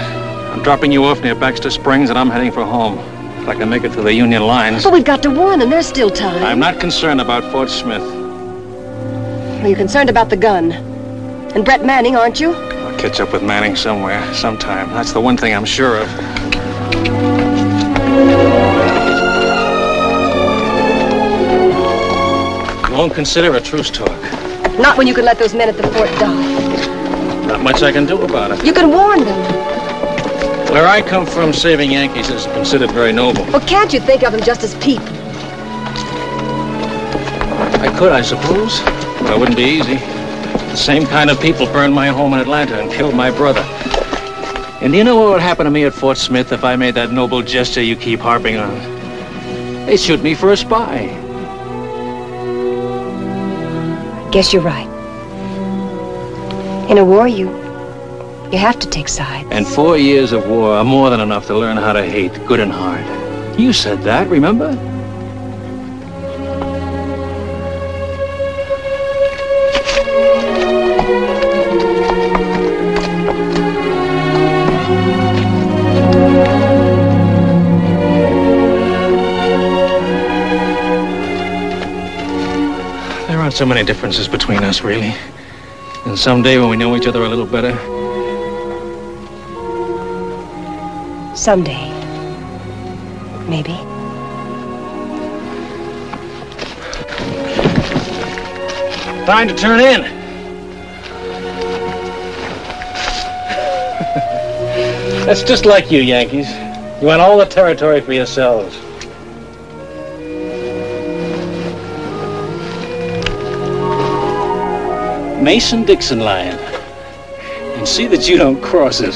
I'm dropping you off near Baxter Springs, and I'm heading for home. If I can make it through the Union lines. But we've got to warn them. There's still time. I'm not concerned about Fort Smith. Well, you're concerned about the gun. And Brett Manning, aren't you? I'll catch up with Manning somewhere, sometime. That's the one thing I'm sure of. You won't consider a truce talk. Not when you can let those men at the fort die. Not much I can do about it. You can warn them. Where I come from, saving Yankees is considered very noble. Well, can't you think of them just as people? I could, I suppose, but it wouldn't be easy. The same kind of people burned my home in Atlanta and killed my brother. And do you know what would happen to me at Fort Smith if I made that noble gesture you keep harping on? They'd shoot me for a spy. Guess you're right. In a war, you you have to take sides. And four years of war are more than enough to learn how to hate good and hard. You said that, remember? There aren't so many differences between us, really. And someday when we know each other a little better, Someday. Maybe. Time to turn in. That's just like you, Yankees. You want all the territory for yourselves. Mason Dixon line. And see that you don't cross it.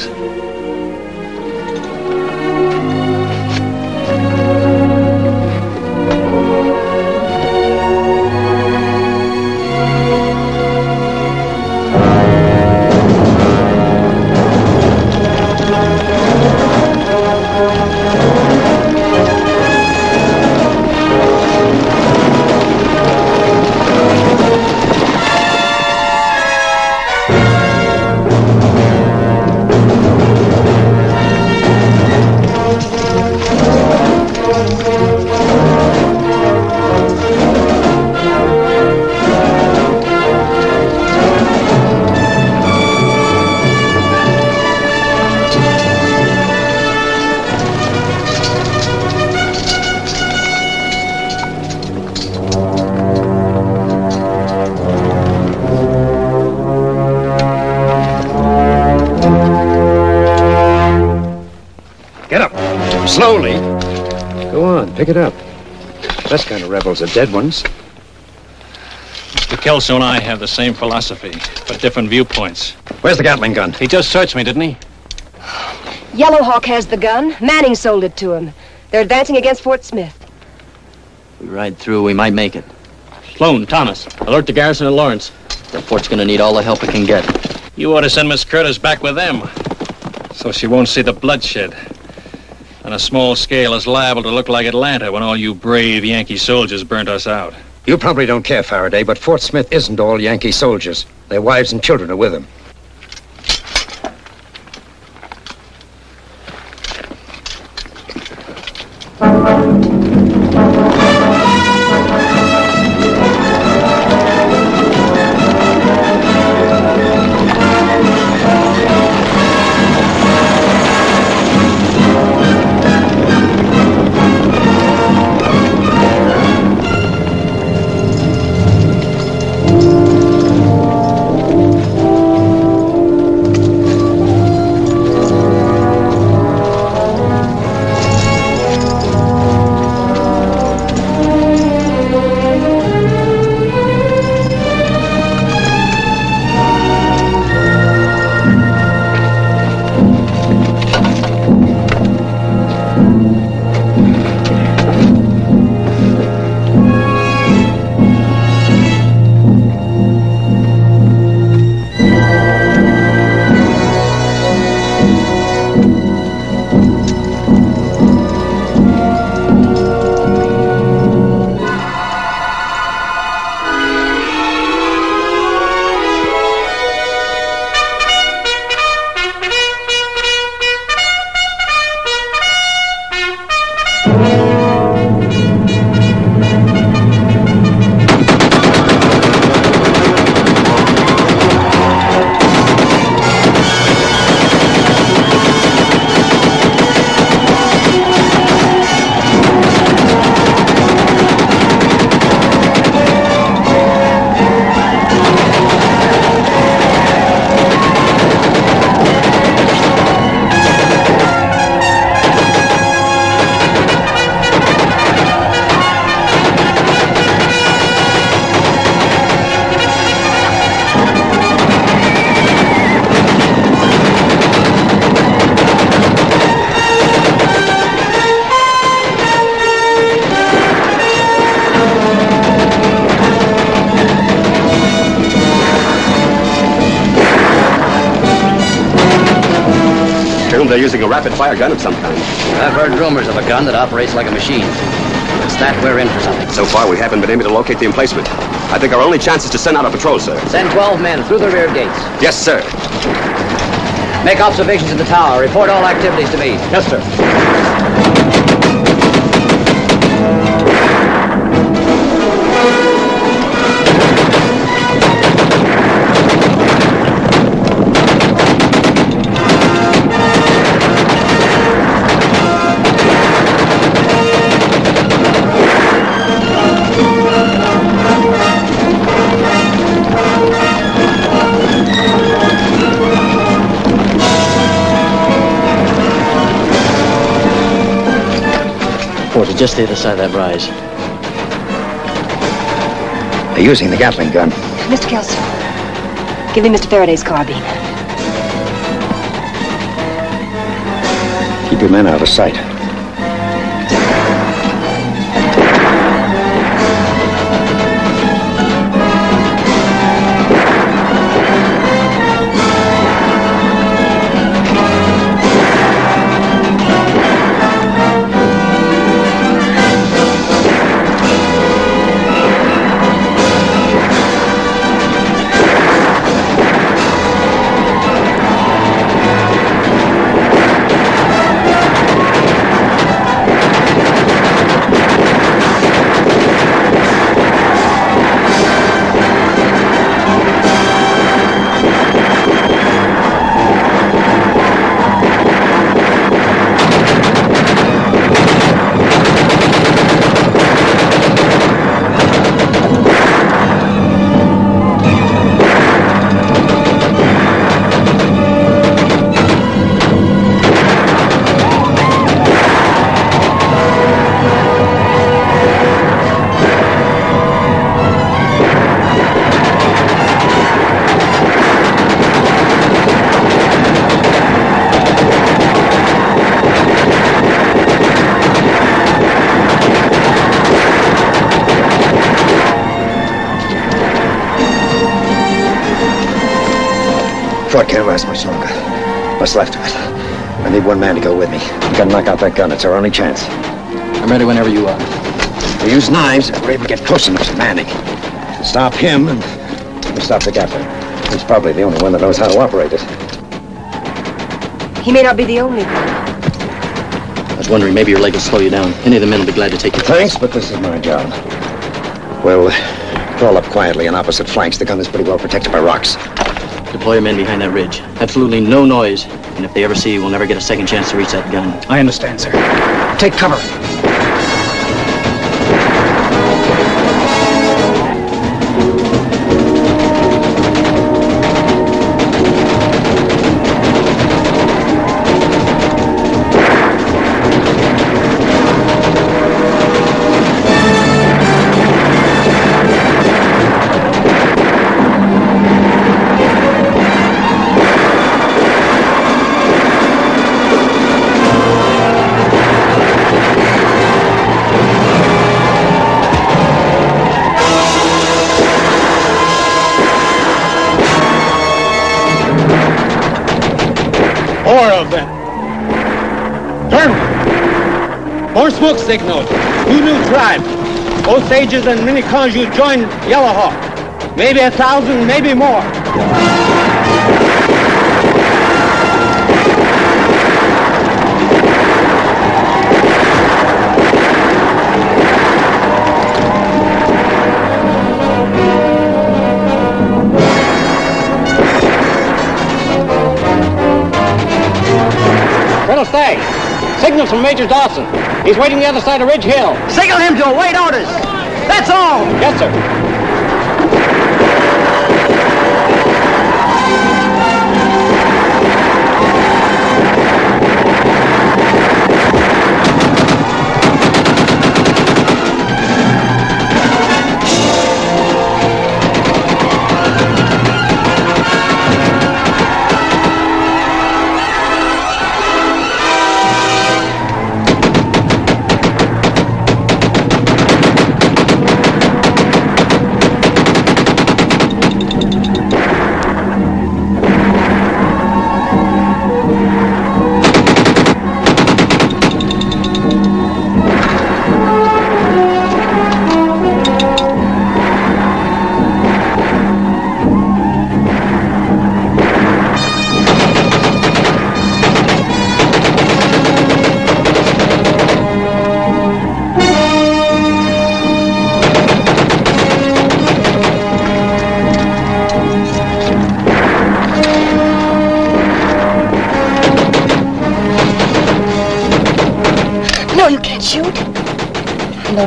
Pick it up. Best kind of rebels are dead ones. Mr. Kelso and I have the same philosophy, but different viewpoints. Where's the Gatling gun? He just searched me, didn't he? Yellowhawk has the gun. Manning sold it to him. They're advancing against Fort Smith. We ride through, we might make it. Sloan, Thomas, alert the garrison at Lawrence. The fort's gonna need all the help it can get. You ought to send Miss Curtis back with them, so she won't see the bloodshed. On a small scale, it's liable to look like Atlanta when all you brave Yankee soldiers burnt us out. You probably don't care, Farraday, but Fort Smith isn't all Yankee soldiers. Their wives and children are with them. That, we're in for something. So far, we haven't been able to locate the emplacement. I think our only chance is to send out a patrol, sir. Send 12 men through the rear gates. Yes, sir. Make observations in the tower. Report all activities to me. Yes, sir. Just the other side of that rise. They're using the Gatling gun. Mr. Kelso, give me Mr. Farraday's carbine. Keep your men out of sight. Need one man to go with me. We gotta knock out that gun. It's our only chance. I'm ready whenever you are. We use knives if we're able to get close enough to Manning. Stop him and stop the gaffer. He's probably the only one that knows how to operate it. He may not be the only one. I was wondering, maybe your leg will slow you down. Any of the men will be glad to take you. Thanks, but this is my job. Well, crawl up quietly on opposite flanks. The gun is pretty well protected by rocks. Deploy your men behind that ridge. Absolutely no noise. And if they ever see you, we'll never get a second chance to reach that gun. I understand, sir. Take cover. Signals. Two new tribes. Osages and Miniconjou joined Yellow Hawk. Maybe a thousand, maybe more. Colonel Stagg, signals from Major Dawson. He's waiting the other side of Ridge Hill. Signal him to await orders. That's all. Yes, sir.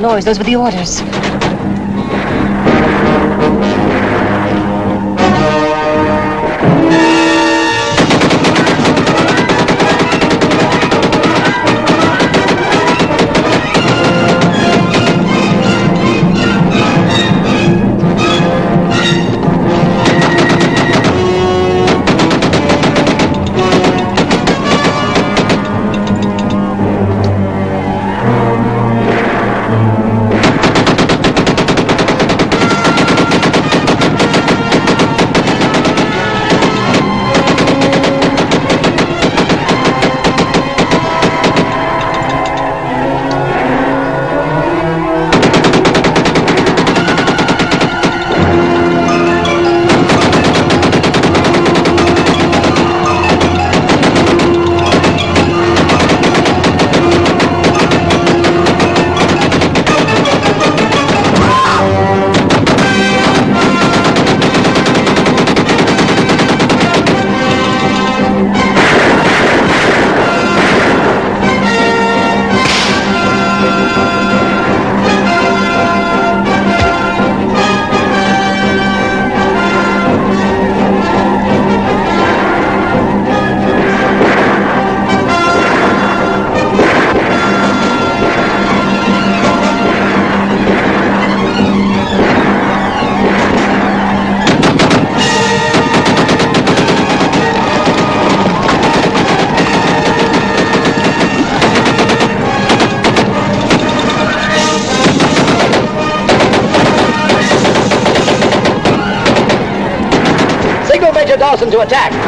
Those were the orders. To attack.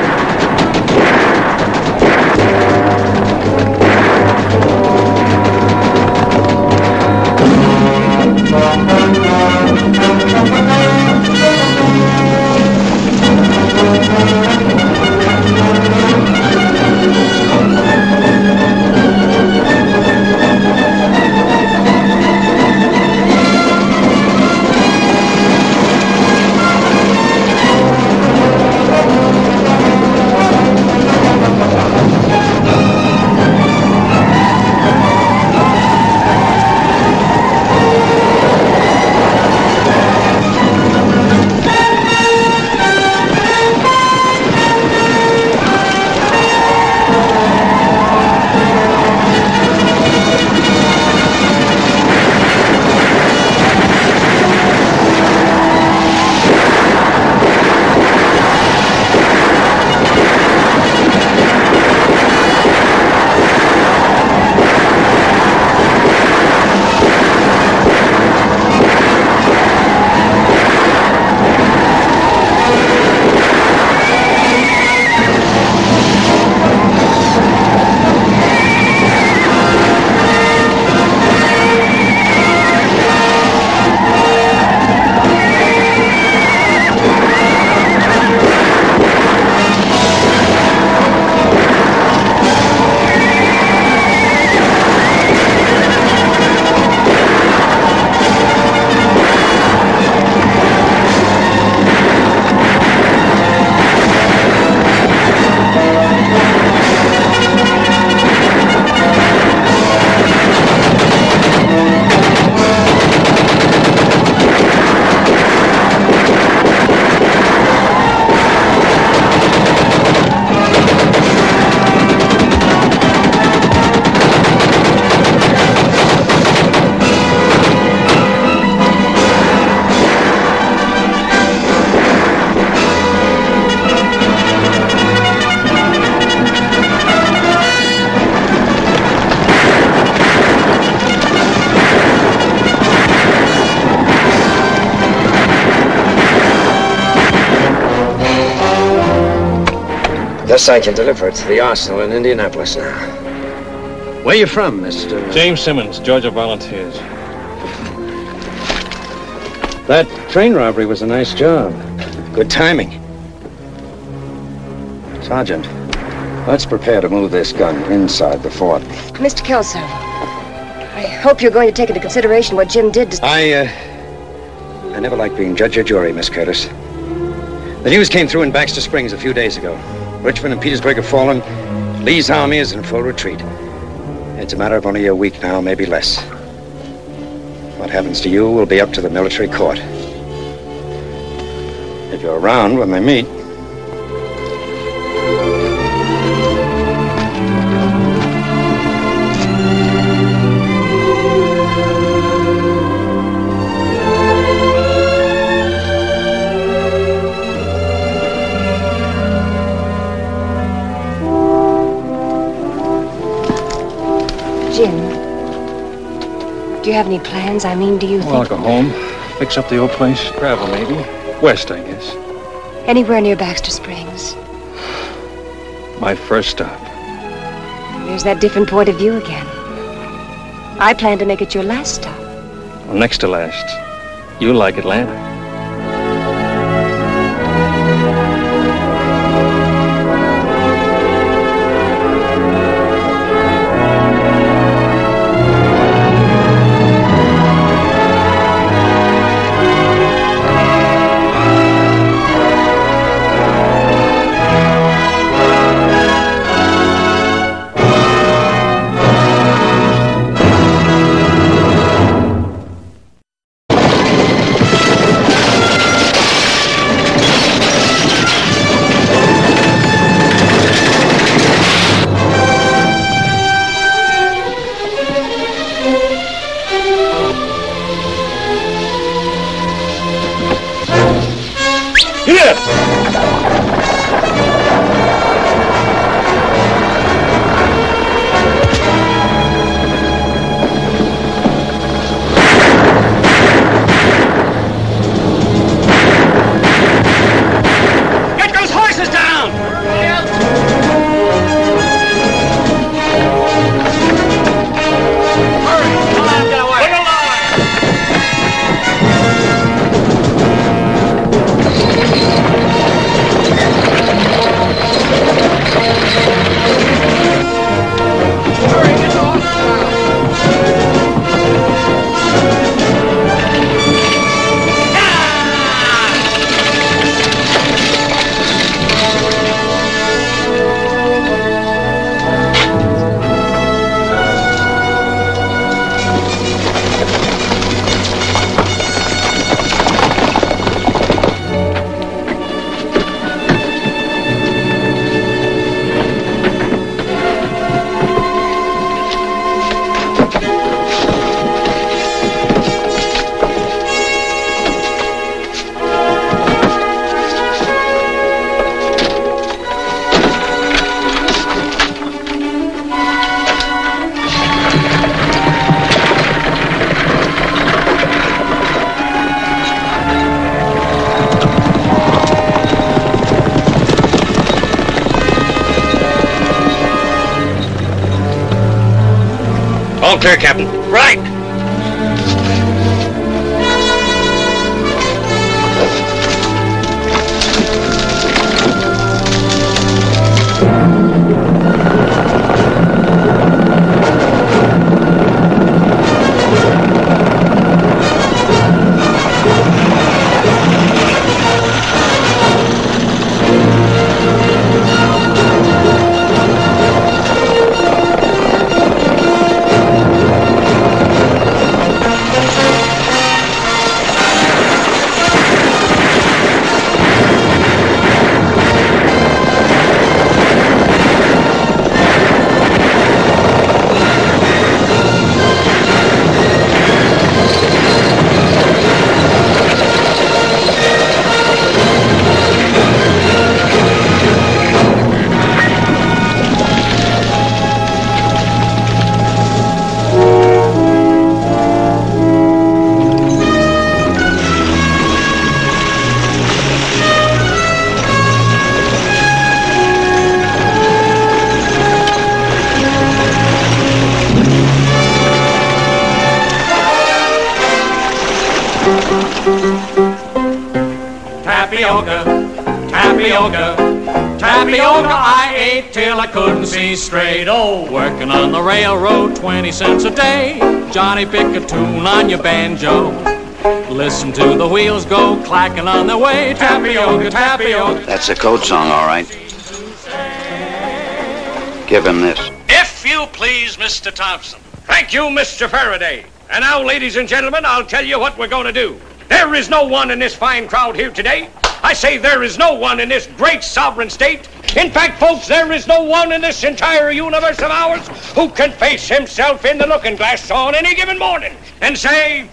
I can deliver it to the arsenal in Indianapolis now. Where you from, Mr. James Simmons, Georgia Volunteers. That train robbery was a nice job. Good timing. Sergeant, let's prepare to move this gun inside the fort. Mr. Kelso, I hope you're going to take into consideration what Jim did to... I, uh, I never like being judge or jury, Miss Curtis. The news came through in Baxter Springs a few days ago. Richmond and Petersburg have fallen. Lee's army is in full retreat. It's a matter of only a week now, maybe less. What happens to you will be up to the military court. If you're around when they meet, have any plans? I mean, do you Well, I'll go home, fix up the old place, travel maybe. West, I guess. anywhere near Baxter Springs? My first stop. There's that different point of view again. I plan to make it your last stop. Well, next to last. You like Atlanta. Clear, Captain. 20 cents a day. Johnny, pick a tune on your banjo. Listen to the wheels go clacking on their way. Tapioca, tapioca. That's a code song, all right. Give him this. If you please, Mr. Thompson. Thank you, Mr. Farraday. And now, ladies and gentlemen, I'll tell you what we're going to do. There is no one in this fine crowd here today. I say there is no one in this great sovereign state. In fact, folks, there is no one in this entire universe of ours who can face himself in the looking glass on any given morning and say,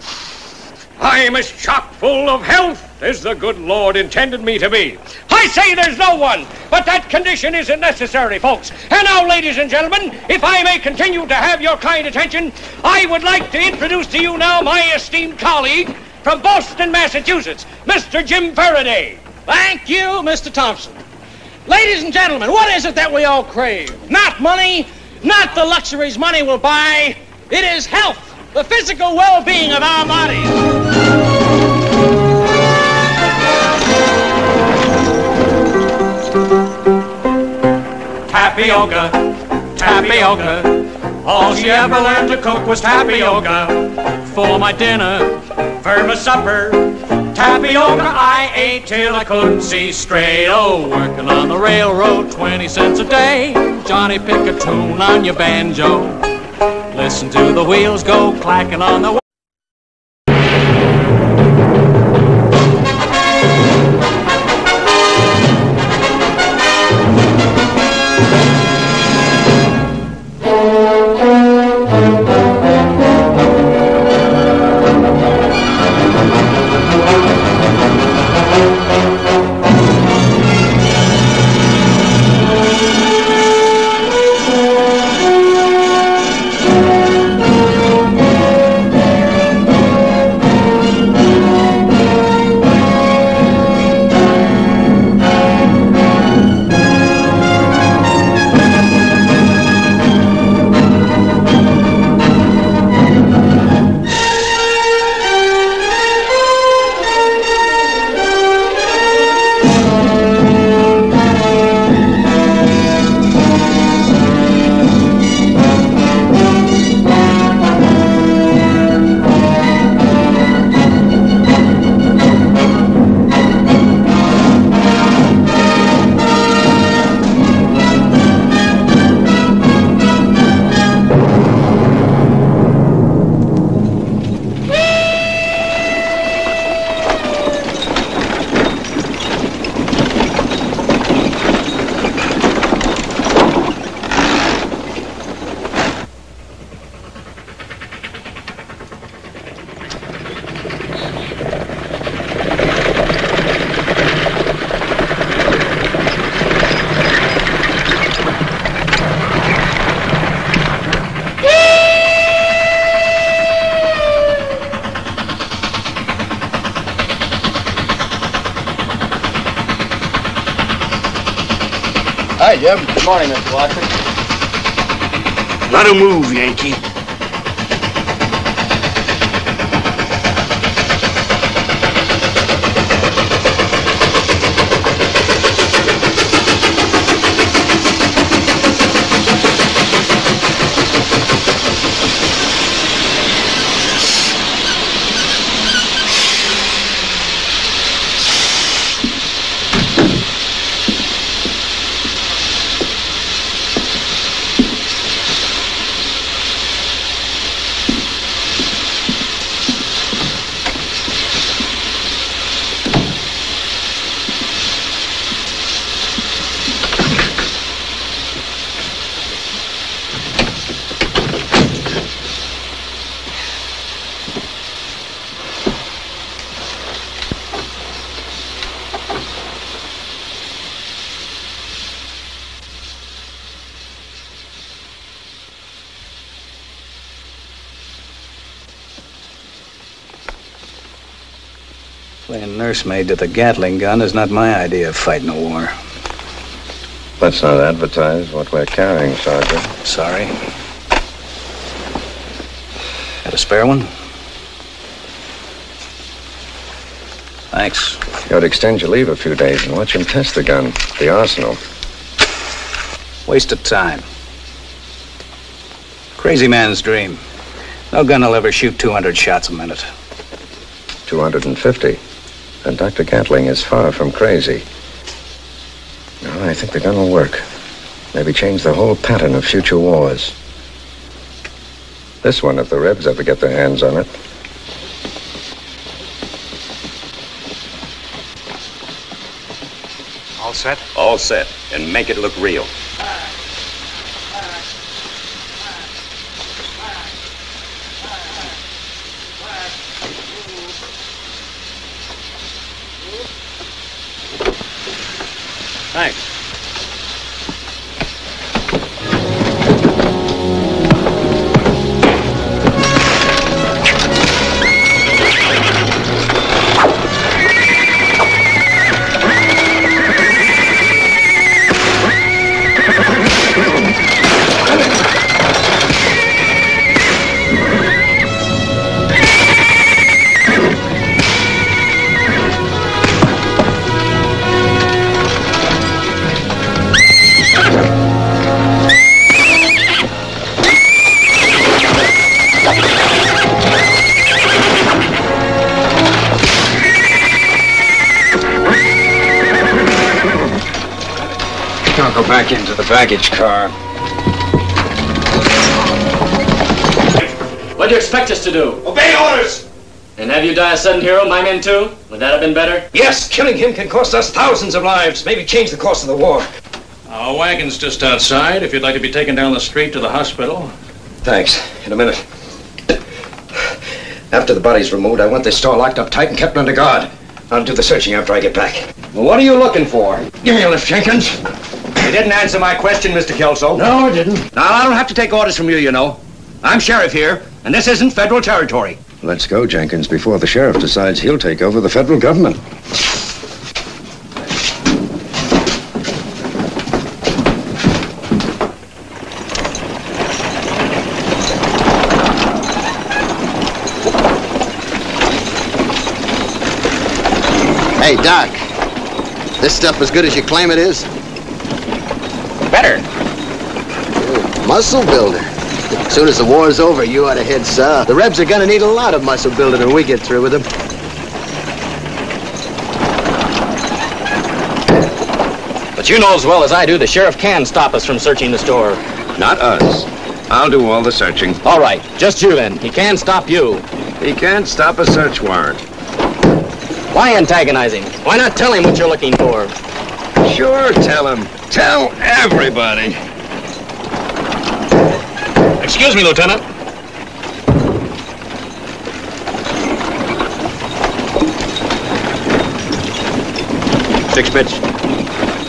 I'm as chock full of health as the good Lord intended me to be. I say there's no one, but that condition isn't necessary, folks. And now, ladies and gentlemen, if I may continue to have your kind attention, I would like to introduce to you now my esteemed colleague from Boston, Massachusetts, Mr. Jim Farraday. Thank you, Mr. Thompson. Ladies and gentlemen, what is it that we all crave? Not money, not the luxuries money will buy. It is health, the physical well-being of our bodies. Tapioca, tapioca. All she ever learned to cook was tapioca. For my dinner, for my supper, tapioca I ate till I couldn't see straight. Oh, working on the railroad, 20 cents a day. Johnny, pick a tune on your banjo. Listen to the wheels go clacking on the nursemaid to the Gatling gun is not my idea of fighting a war. Let's not advertise what we're carrying, Sergeant. Sorry. Got a spare one? Thanks. You ought to extend your leave a few days and watch him test the gun, the arsenal. Waste of time. Crazy man's dream. No gun will ever shoot 200 shots a minute. 250. Uh, and Dr. Gatling is far from crazy. No, I think the gun will work. Maybe change the whole pattern of future wars. This one, if the Rebs ever get their hands on it. All set? All set. And make it look real. Baggage car. What do you expect us to do? Obey orders! And have you die a sudden hero, my men too? Would that have been better? Yes, killing him can cost us thousands of lives. Maybe change the course of the war. Our wagon's just outside. If you'd like to be taken down the street to the hospital. Thanks. In a minute. After the body's removed, I want this store locked up tight and kept under guard. I'll do the searching after I get back. Well, what are you looking for? Give me a lift, Jenkins. You didn't answer my question, Mr. Kelso. No, I didn't. Now, I don't have to take orders from you, you know. I'm sheriff here, and this isn't federal territory. Let's go, Jenkins, before the sheriff decides he'll take over the federal government. Hey, Doc. This stuff as good as you claim it is? Muscle builder. As soon as the war's over, you ought to head south. The Rebs are gonna need a lot of muscle building when we get through with them. But you know as well as I do the sheriff can stop us from searching the store. Not us. I'll do all the searching. All right, just you then. He can stop you. He can't stop a search warrant. Why antagonize him? Why not tell him what you're looking for? Sure, tell him. Tell everybody. Excuse me, Lieutenant. Six bits.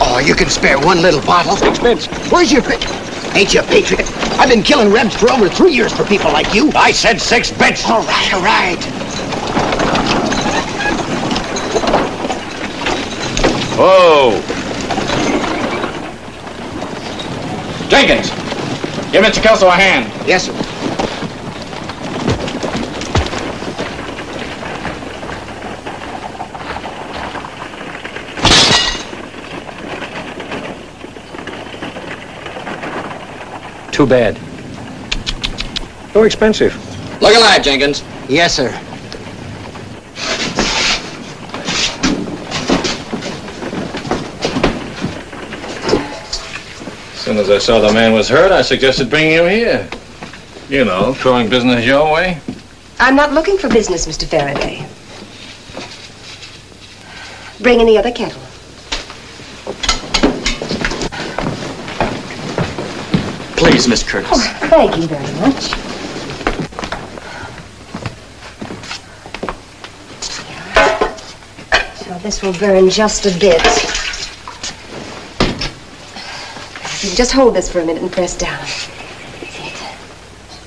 Oh, you can spare one little bottle? Six bits. Where's your pick? Ain't you a patriot? I've been killing Rebs for over three years for people like you. I said six bits. All right, all right. Oh. Jenkins, give Mr. Kelso a hand. Yes, sir. Too bad. Too expensive. Look alive, Jenkins. Yes, sir. Soon as I saw the man was hurt, I suggested bringing him here. You know, throwing business your way. I'm not looking for business, Mr. Farraday. Bring in the other kettle. Please, Miss Curtis. Oh, thank you very much. So this will burn just a bit. You just hold this for a minute and press down.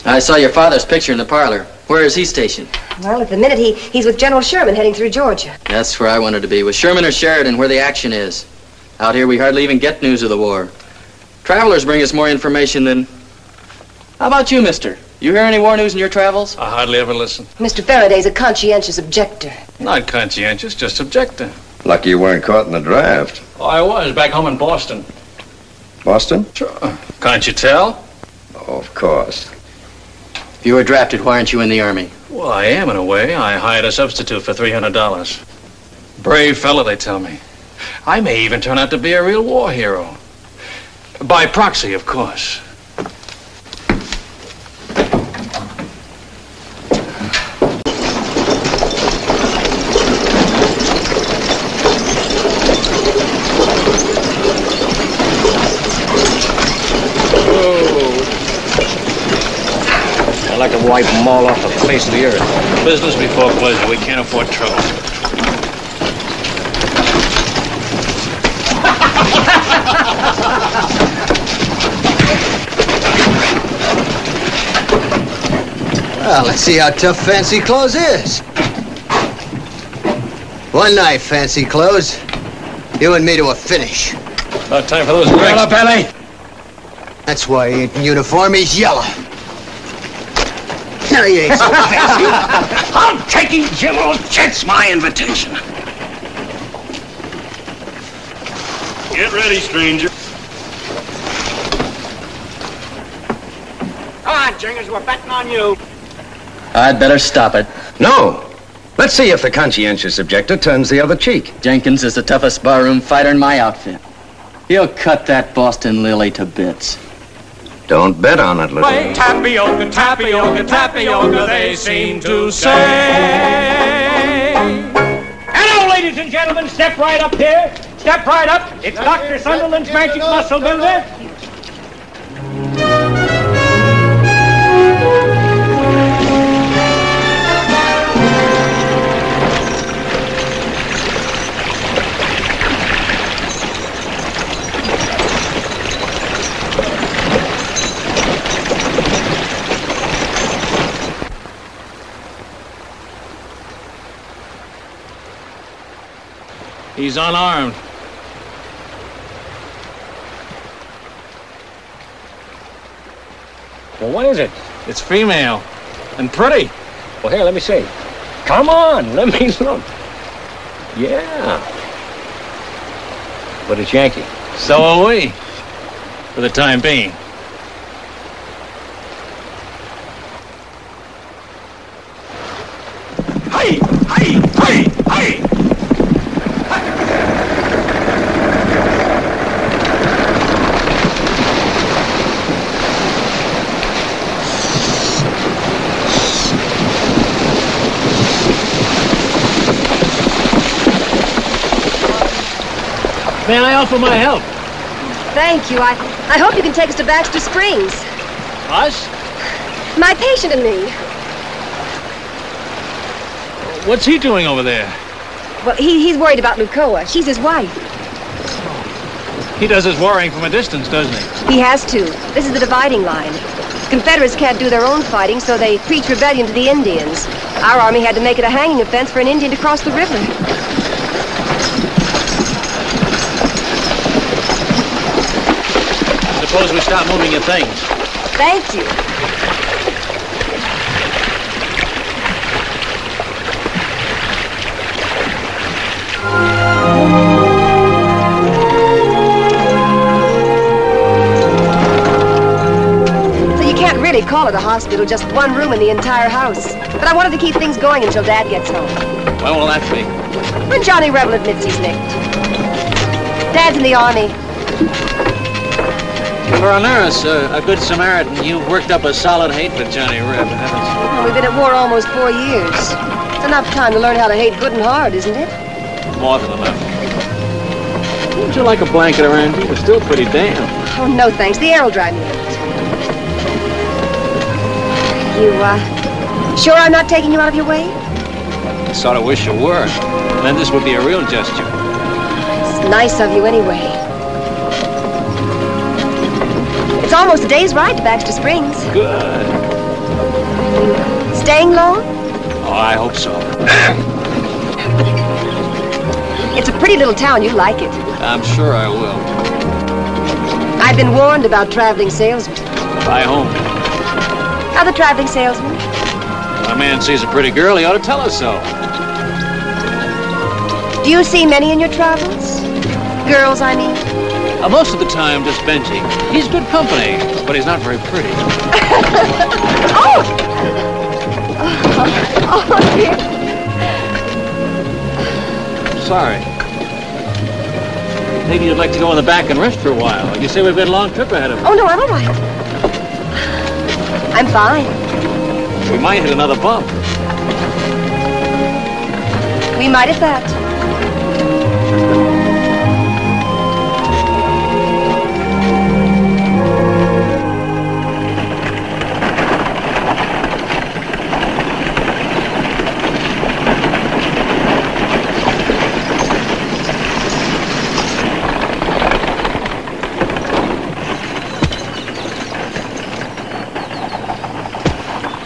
I saw your father's picture in the parlor. Where is he stationed? Well, at the minute, he, he's with General Sherman heading through Georgia. That's where I wanted to be, with Sherman or Sheridan, where the action is. Out here, we hardly even get news of the war. Travelers bring us more information than... How about you, mister? You hear any war news in your travels? I hardly ever listen. Mr. Farraday's a conscientious objector. Not conscientious, just objective. Lucky you weren't caught in the draft. Oh, I was back home in Boston. Boston? Sure. Can't you tell? Oh, of course. If you were drafted, why aren't you in the Army? Well, I am in a way. I hired a substitute for $300. Brave fellow, they tell me. I may even turn out to be a real war hero. By proxy, of course. To wipe them all off the face of the earth. Business before pleasure. We can't afford trouble. Well, let's see how tough fancy clothes is. One night, fancy clothes. You and me to a finish. About time for those Yellow belly. That's why he ain't in uniform. He's yellow. No, you ain't so. I'm taking General Jet's my invitation. Get ready, stranger. Come on, Jenkins, we're betting on you. I'd better stop it. No. Let's see if the conscientious objector turns the other cheek. Jenkins is the toughest barroom fighter in my outfit. He'll cut that Boston Lily to bits. Don't bet on it, little. Play tapioca, tapioca, tapioca, they seem to say. And now, ladies and gentlemen, step right up here. Step right up. It's Dr. Sunderland's Magic Muscle Builder. He's unarmed. Well, what is it? It's female. And pretty. Well, here, let me see. Come on, let me look. Yeah. But it's Yankee. So are we. For the time being. Hey, hey, hey, hey! May I offer my help? Thank you. I, I hope you can take us to Baxter Springs. Us? My patient and me. What's he doing over there? Well, he, he's worried about Lucoa. She's his wife. He does his worrying from a distance, doesn't he? He has to. This is the dividing line. Confederates can't do their own fighting, so they preach rebellion to the Indians. Our army had to make it a hanging offense for an Indian to cross the river. Suppose we stop moving your things. Thank you. So you can't really call it a hospital, just one room in the entire house. But I wanted to keep things going until Dad gets home. When will that be? When Johnny Rebel admits he's licked. Dad's in the army. For a nurse, uh, a good Samaritan, you've worked up a solid hate for Johnny Reb, haven't you? Well, we've been at war almost four years. It's enough time to learn how to hate good and hard, isn't it? More than enough. Wouldn't you like a blanket around you? It's still pretty damp. Oh, no thanks. The air will dry me out. You, uh, sure I'm not taking you out of your way? I sort of wish you were. Then this would be a real gesture. It's nice of you anyway. It's almost a day's ride to Baxter Springs. Good. Staying long? Oh, I hope so. It's a pretty little town. You'll like it. I'm sure I will. I've been warned about traveling salesmen. Bye home. Other traveling salesmen. When a man sees a pretty girl, he ought to tell us so. Do you see many in your travels? Girls, I mean. Uh, most of the time, just Benji. He's good company, but he's not very pretty. oh! Oh, oh dear. Sorry. Maybe you'd like to go in the back and rest for a while. You say we've got a long trip ahead of us. Oh, no, I'm all right. I'm fine. We might hit another bump. We might at that.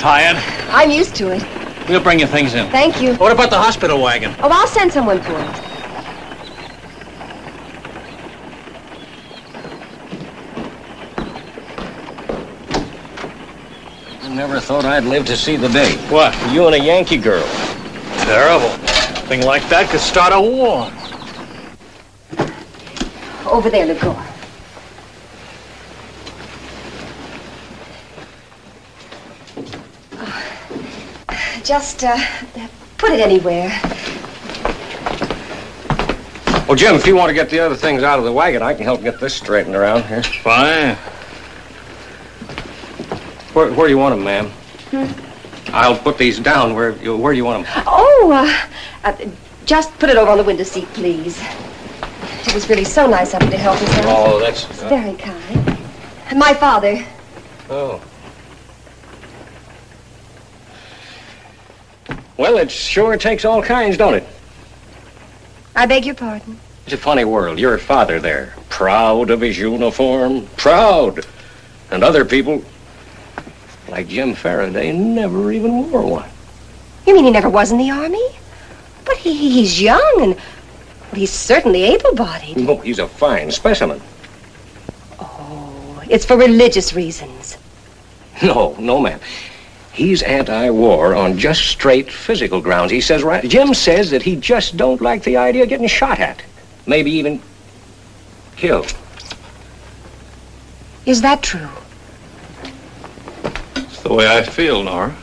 Tired? I'm used to it. We'll bring your things in. Thank you. What about the hospital wagon? Oh, I'll send someone for it. I never thought I'd live to see the day. What? You and a Yankee girl. Terrible. Thing like that could start a war. Over there, Legore. Just, uh, put it anywhere. Well, Jim, if you want to get the other things out of the wagon, I can help get this straightened around here. Fine. Where, where do you want them, ma'am? Hmm? I'll put these down. Where, where do you want them? Oh, uh, uh, just put it over on the window seat, please. It was really so nice of you to help us out. Oh, that's... It's very kind. My father. Oh. Well, it sure takes all kinds, don't it? I beg your pardon. It's a funny world. Your father there, proud of his uniform, proud. And other people, like Jim Farraday, never even wore one. You mean he never was in the army? But he, he's young and well, he's certainly able-bodied. Oh, he's a fine specimen. Oh, it's for religious reasons. No, no, ma'am. He's anti-war on just straight physical grounds. He says, right, Jim says that he just don't like the idea of getting shot at. Maybe even killed. Is that true? It's the way I feel, Nora.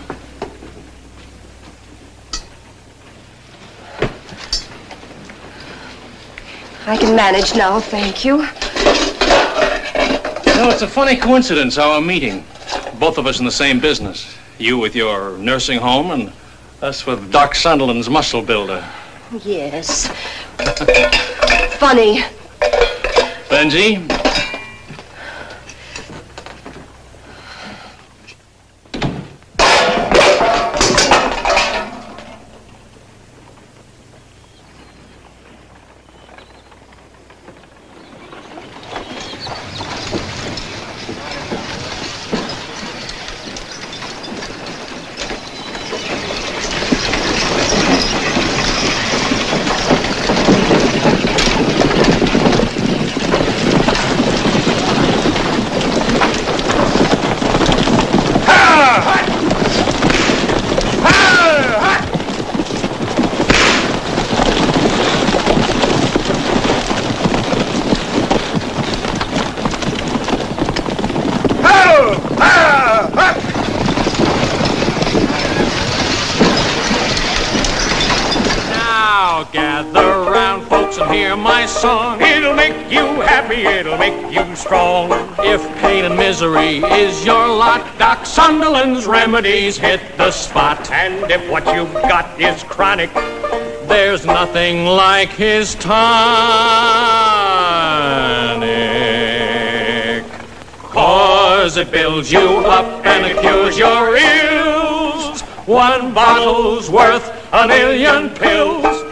I can manage now, thank you. You know, it's a funny coincidence, our meeting. Both of us in the same business. You with your nursing home and us with Doc Sunderland's muscle builder. Yes. Funny. Benji, is your lot, Doc Sunderland's remedies hit the spot. And if what you've got is chronic, there's nothing like his tonic. cause it builds you up and it cures your ills. One bottle's worth a million pills.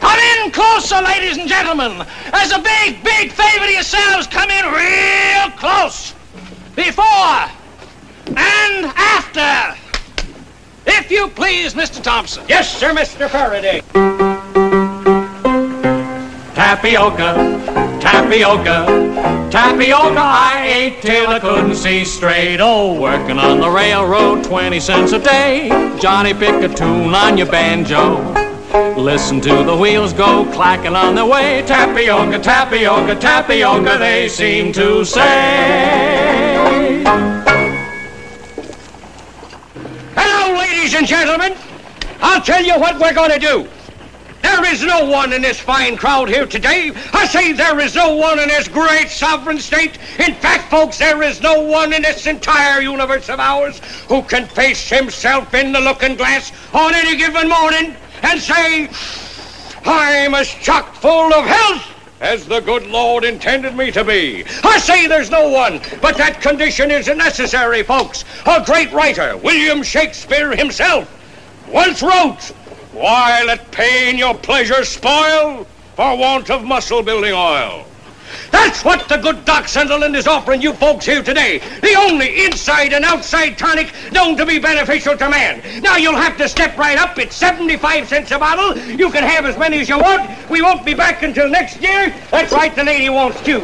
Come in closer, ladies and gentlemen. As a big, big favor to yourselves, come in real close. Before and after. If you please, Mr. Thompson. Yes, sir, Mr. Farraday. Tapioca, tapioca, tapioca I ate till I couldn't see straight. Oh, working on the railroad, 20 cents a day. Johnny, pick a tune on your banjo. Listen to the wheels go clacking on their way. Tapioca, tapioca, tapioca, they seem to say. Hello, ladies and gentlemen. I'll tell you what we're going to do. There is no one in this fine crowd here today. I say there is no one in this great sovereign state. In fact, folks, there is no one in this entire universe of ours who can face himself in the looking glass on any given morning and say, I'm as chock full of health as the good Lord intended me to be. I say there's no one, but that condition isn't necessary, folks. A great writer, William Shakespeare himself, once wrote, Why let pain your pleasure spoil for want of muscle building oil? That's what the good Doc Sunderland is offering you folks here today. The only inside and outside tonic known to be beneficial to man. Now you'll have to step right up. It's 75 cents a bottle. You can have as many as you want. We won't be back until next year. That's right, the lady wants two.